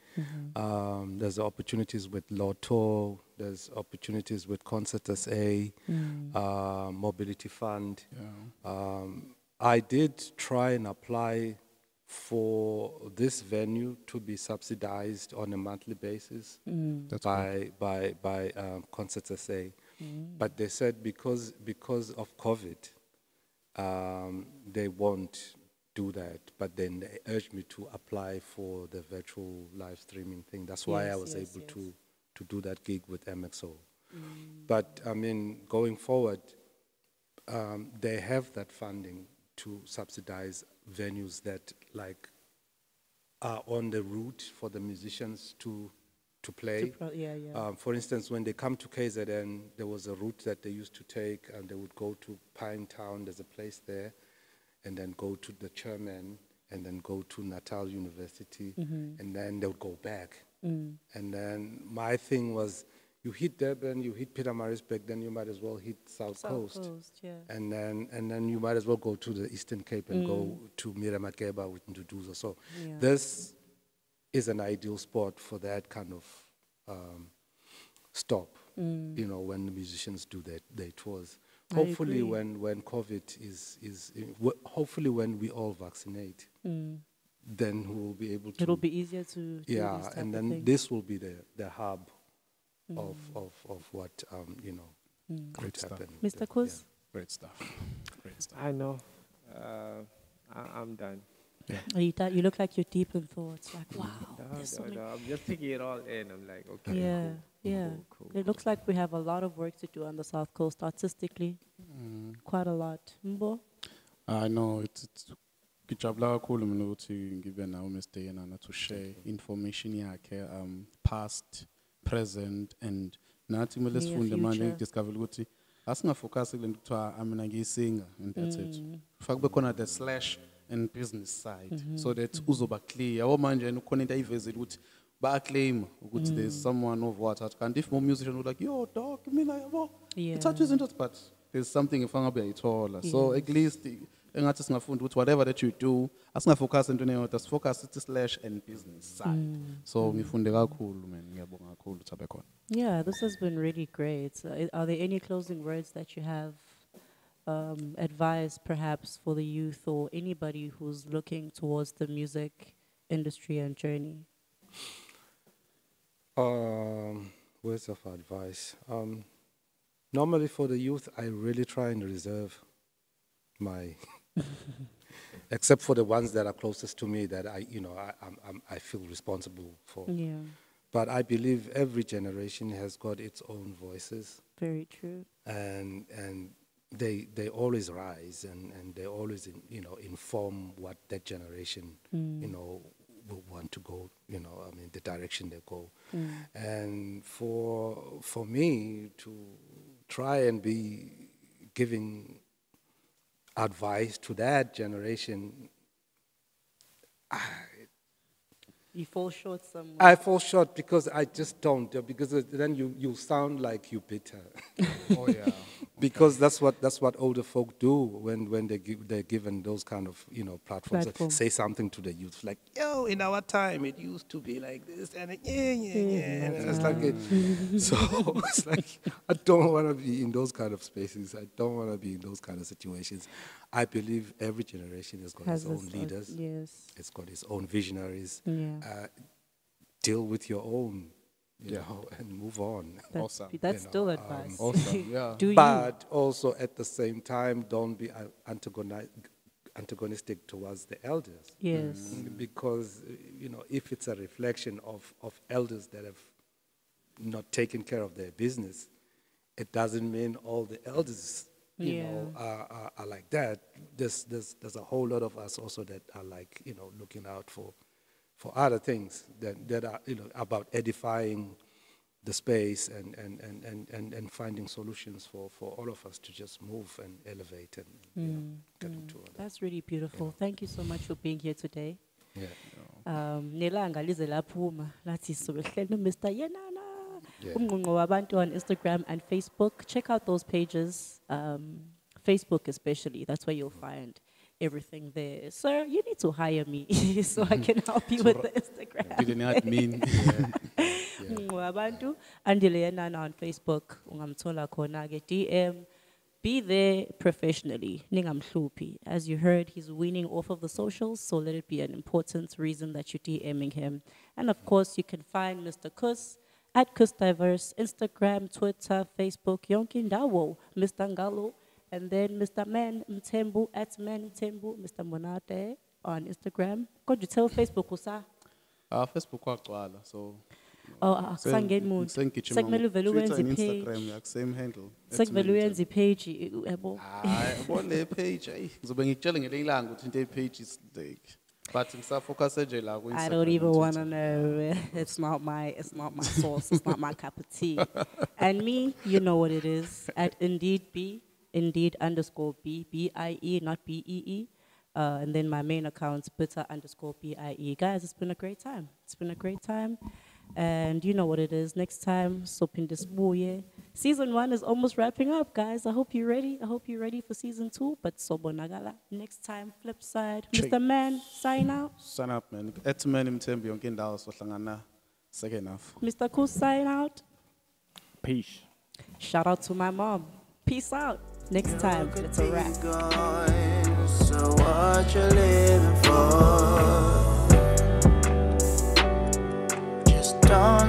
Um, there's opportunities with Lotto. There's opportunities with Concert SA, uh, Mobility Fund. Um, I did try and apply for this venue to be subsidized on a monthly basis by by by um, Concert SA, but they said because because of COVID, um, they won't do that. But then they urged me to apply for the virtual live streaming thing. That's why I was yes, able yes. to to do that gig with MXO. But I mean, going forward, um, they have that funding to subsidize venues that like are on the route for the musicians to to play. To yeah, yeah. Um, for instance, when they come to KZN, there was a route that they used to take, and they would go to Pinetown. There's a place there, and then go to the Chairman, and then go to Natal University, Mm-hmm. and then they would go back. Mm. And then my thing was, you hit Durban, you hit Pietermaritzburg, then you might as well hit South, South Coast. Coast, yeah. And then, and then you might as well go to the Eastern Cape and go Mm. to Miriam Makeba with Nduduzo. So Yeah. this is an ideal spot for that kind of um, stop, Mm. you know, when the musicians do their, their tours. Hopefully when, when COVID is, is hopefully when we all vaccinate, Mm. then we will be able to. It'll be easier to yeah, and then this will be the, the hub of, of, of what, um, you know, Great could stuff. happen. Mr. Yeah. Kus? Great stuff. Great stuff. I know. Uh, I, I'm done. Oh, You, ta- you look like you're deep in thoughts. Like, wow. No, there's so no, many- I'm just taking it all in. I'm like, okay. Yeah, cool, yeah. cool, cool, It looks like we have a lot of work to do on the South Coast artistically. Mm. Quite a lot. Mbo? I know it's it's ngijabula kakhulu mina ukuthi ngibe nawe Mr. Yenana to share information yakhe um past present and nathi kumele sifunde manje future. discover ukuthi asingafocus kule nto kuthiwa mina ngiyisinga and that's it Mm. fake kube khona the slash and business side Mm-hmm. so that uzoba clear yabo manje and ukhona into ayivezile ukuthi ba-claim ukuthi Mm. there's someone of what kanti if more musician would like yo dog mina yabo Yeah. ithathwa izinto but there's something efanga ngabe uyayithola so at least engathi singafunda ukuthi whatever that you do asingafocus entweni eyodwa sifocus ithi slash and business side Mm. so ngifunde kakhulu man ngiyabonga kakhulu ukuthi abe khona Yeah, this has been really great. Uh, are there any closing words that you have, um, advice perhaps for the youth or anybody who's looking towards the music industry and journey? Um, words of advice. Um, normally for the youth, I really try and reserve my, [laughs] except for the ones that are closest to me that I, you know, I, I'm, I'm, I feel responsible for. Yeah, But I believe every generation has got its own voices, very true. and and they they always rise and and they always in, you know inform what that generation mm. you know will want to go. You know, I mean the direction they go. Mm. And for for me to try and be giving advice to that generation, You fall short somewhere. I fall short because I just don't. uh, Because uh, then you you sound like you bitter. [laughs] oh yeah [laughs] because that's what that's what older folk do when when they give they're given those kind of you know platforms. Platform. Say something to the youth like, "Yo, in our time, it used to be like this," and it- yeah, yeah, yeah. And it's like, it, so [laughs] it's like I don't want to be in those kind of spaces. I don't want to be in those kind of situations. I believe every generation has got Has its own this, leaders. yes. It's got its own visionaries. Yeah. Uh, deal with your own, you Yeah. know, and move on. That's, awesome, that's you still know, um, advice. awesome, [laughs] yeah. Do you? But also at the same time, don't be uh, antagoni- antagonistic towards the elders. Yes. Because, uh, you know, if it's a reflection of, of elders that have not taken care of their business, it doesn't mean all the elders, you know, are, are, are like that. There's, there's, there's a whole lot of us also that are like, you know, looking out for, for other things that, that are, you know, about edifying the space and, and, and, and, and, and finding solutions for, for all of us to just move and elevate and you know, get into other. That's really beautiful. Thank you so much for being here today. Yeah. um nelanga lize laphuma lathi sobe no Mr Yenana Yeah. wabantu on Instagram and Facebook check out those pages um Facebook especially that's where you'll find everything there. Sir you need to hire me [laughs] so I can help you with the Instagram. Be the admin wabantu andile on Facebook ungamthola khona ke DM be there professionally ningamhluphi. As you heard he's weaning off of the socials so let it be an important reason that you're DMing him. And of course you can find Mr. Kus at Kus Diverse Instagram Twitter Facebook yonke indawo Mr. Ngalo and then Mr. Man Mthembu at Man Mthembu Mr. Monate on Instagram could you tell Facebook usa uh, facebook kwagcwala so Oh, akusangeni muntu. Sengigijima Sekumele uvele Twitter uwenze page. Yak same handle. Uyenze ipage i- yabo. Hayi, yabona le page ayi ngizobe ngikutshela ngelinye ilanga ukuthi into page is like but ngisafocus nje la ku I don't even want to know. [laughs] It's not my, it's not my sauce. It's not my cup of tea. And me, you know what it is. At Indeed B, Indeed underscore B, B I E, not B E E. Uh, and then my main account, Bitter underscore B I E. Guys, it's been a great time. It's been a great time. And you know what it is. Next time, Sopin Disbuye. Season one is almost wrapping up, guys. I hope you're ready. I hope you're ready for season two. But Sobonagala. Next time, flip side. Check. Mr. Man, sign out. Sign up man. At man imthembi yonke indawo sohlangana second half. Mr. Cool, sign out. Peace. Shout out to my mom. Peace out. Next time, it's a wrap. So what you living for? Just don't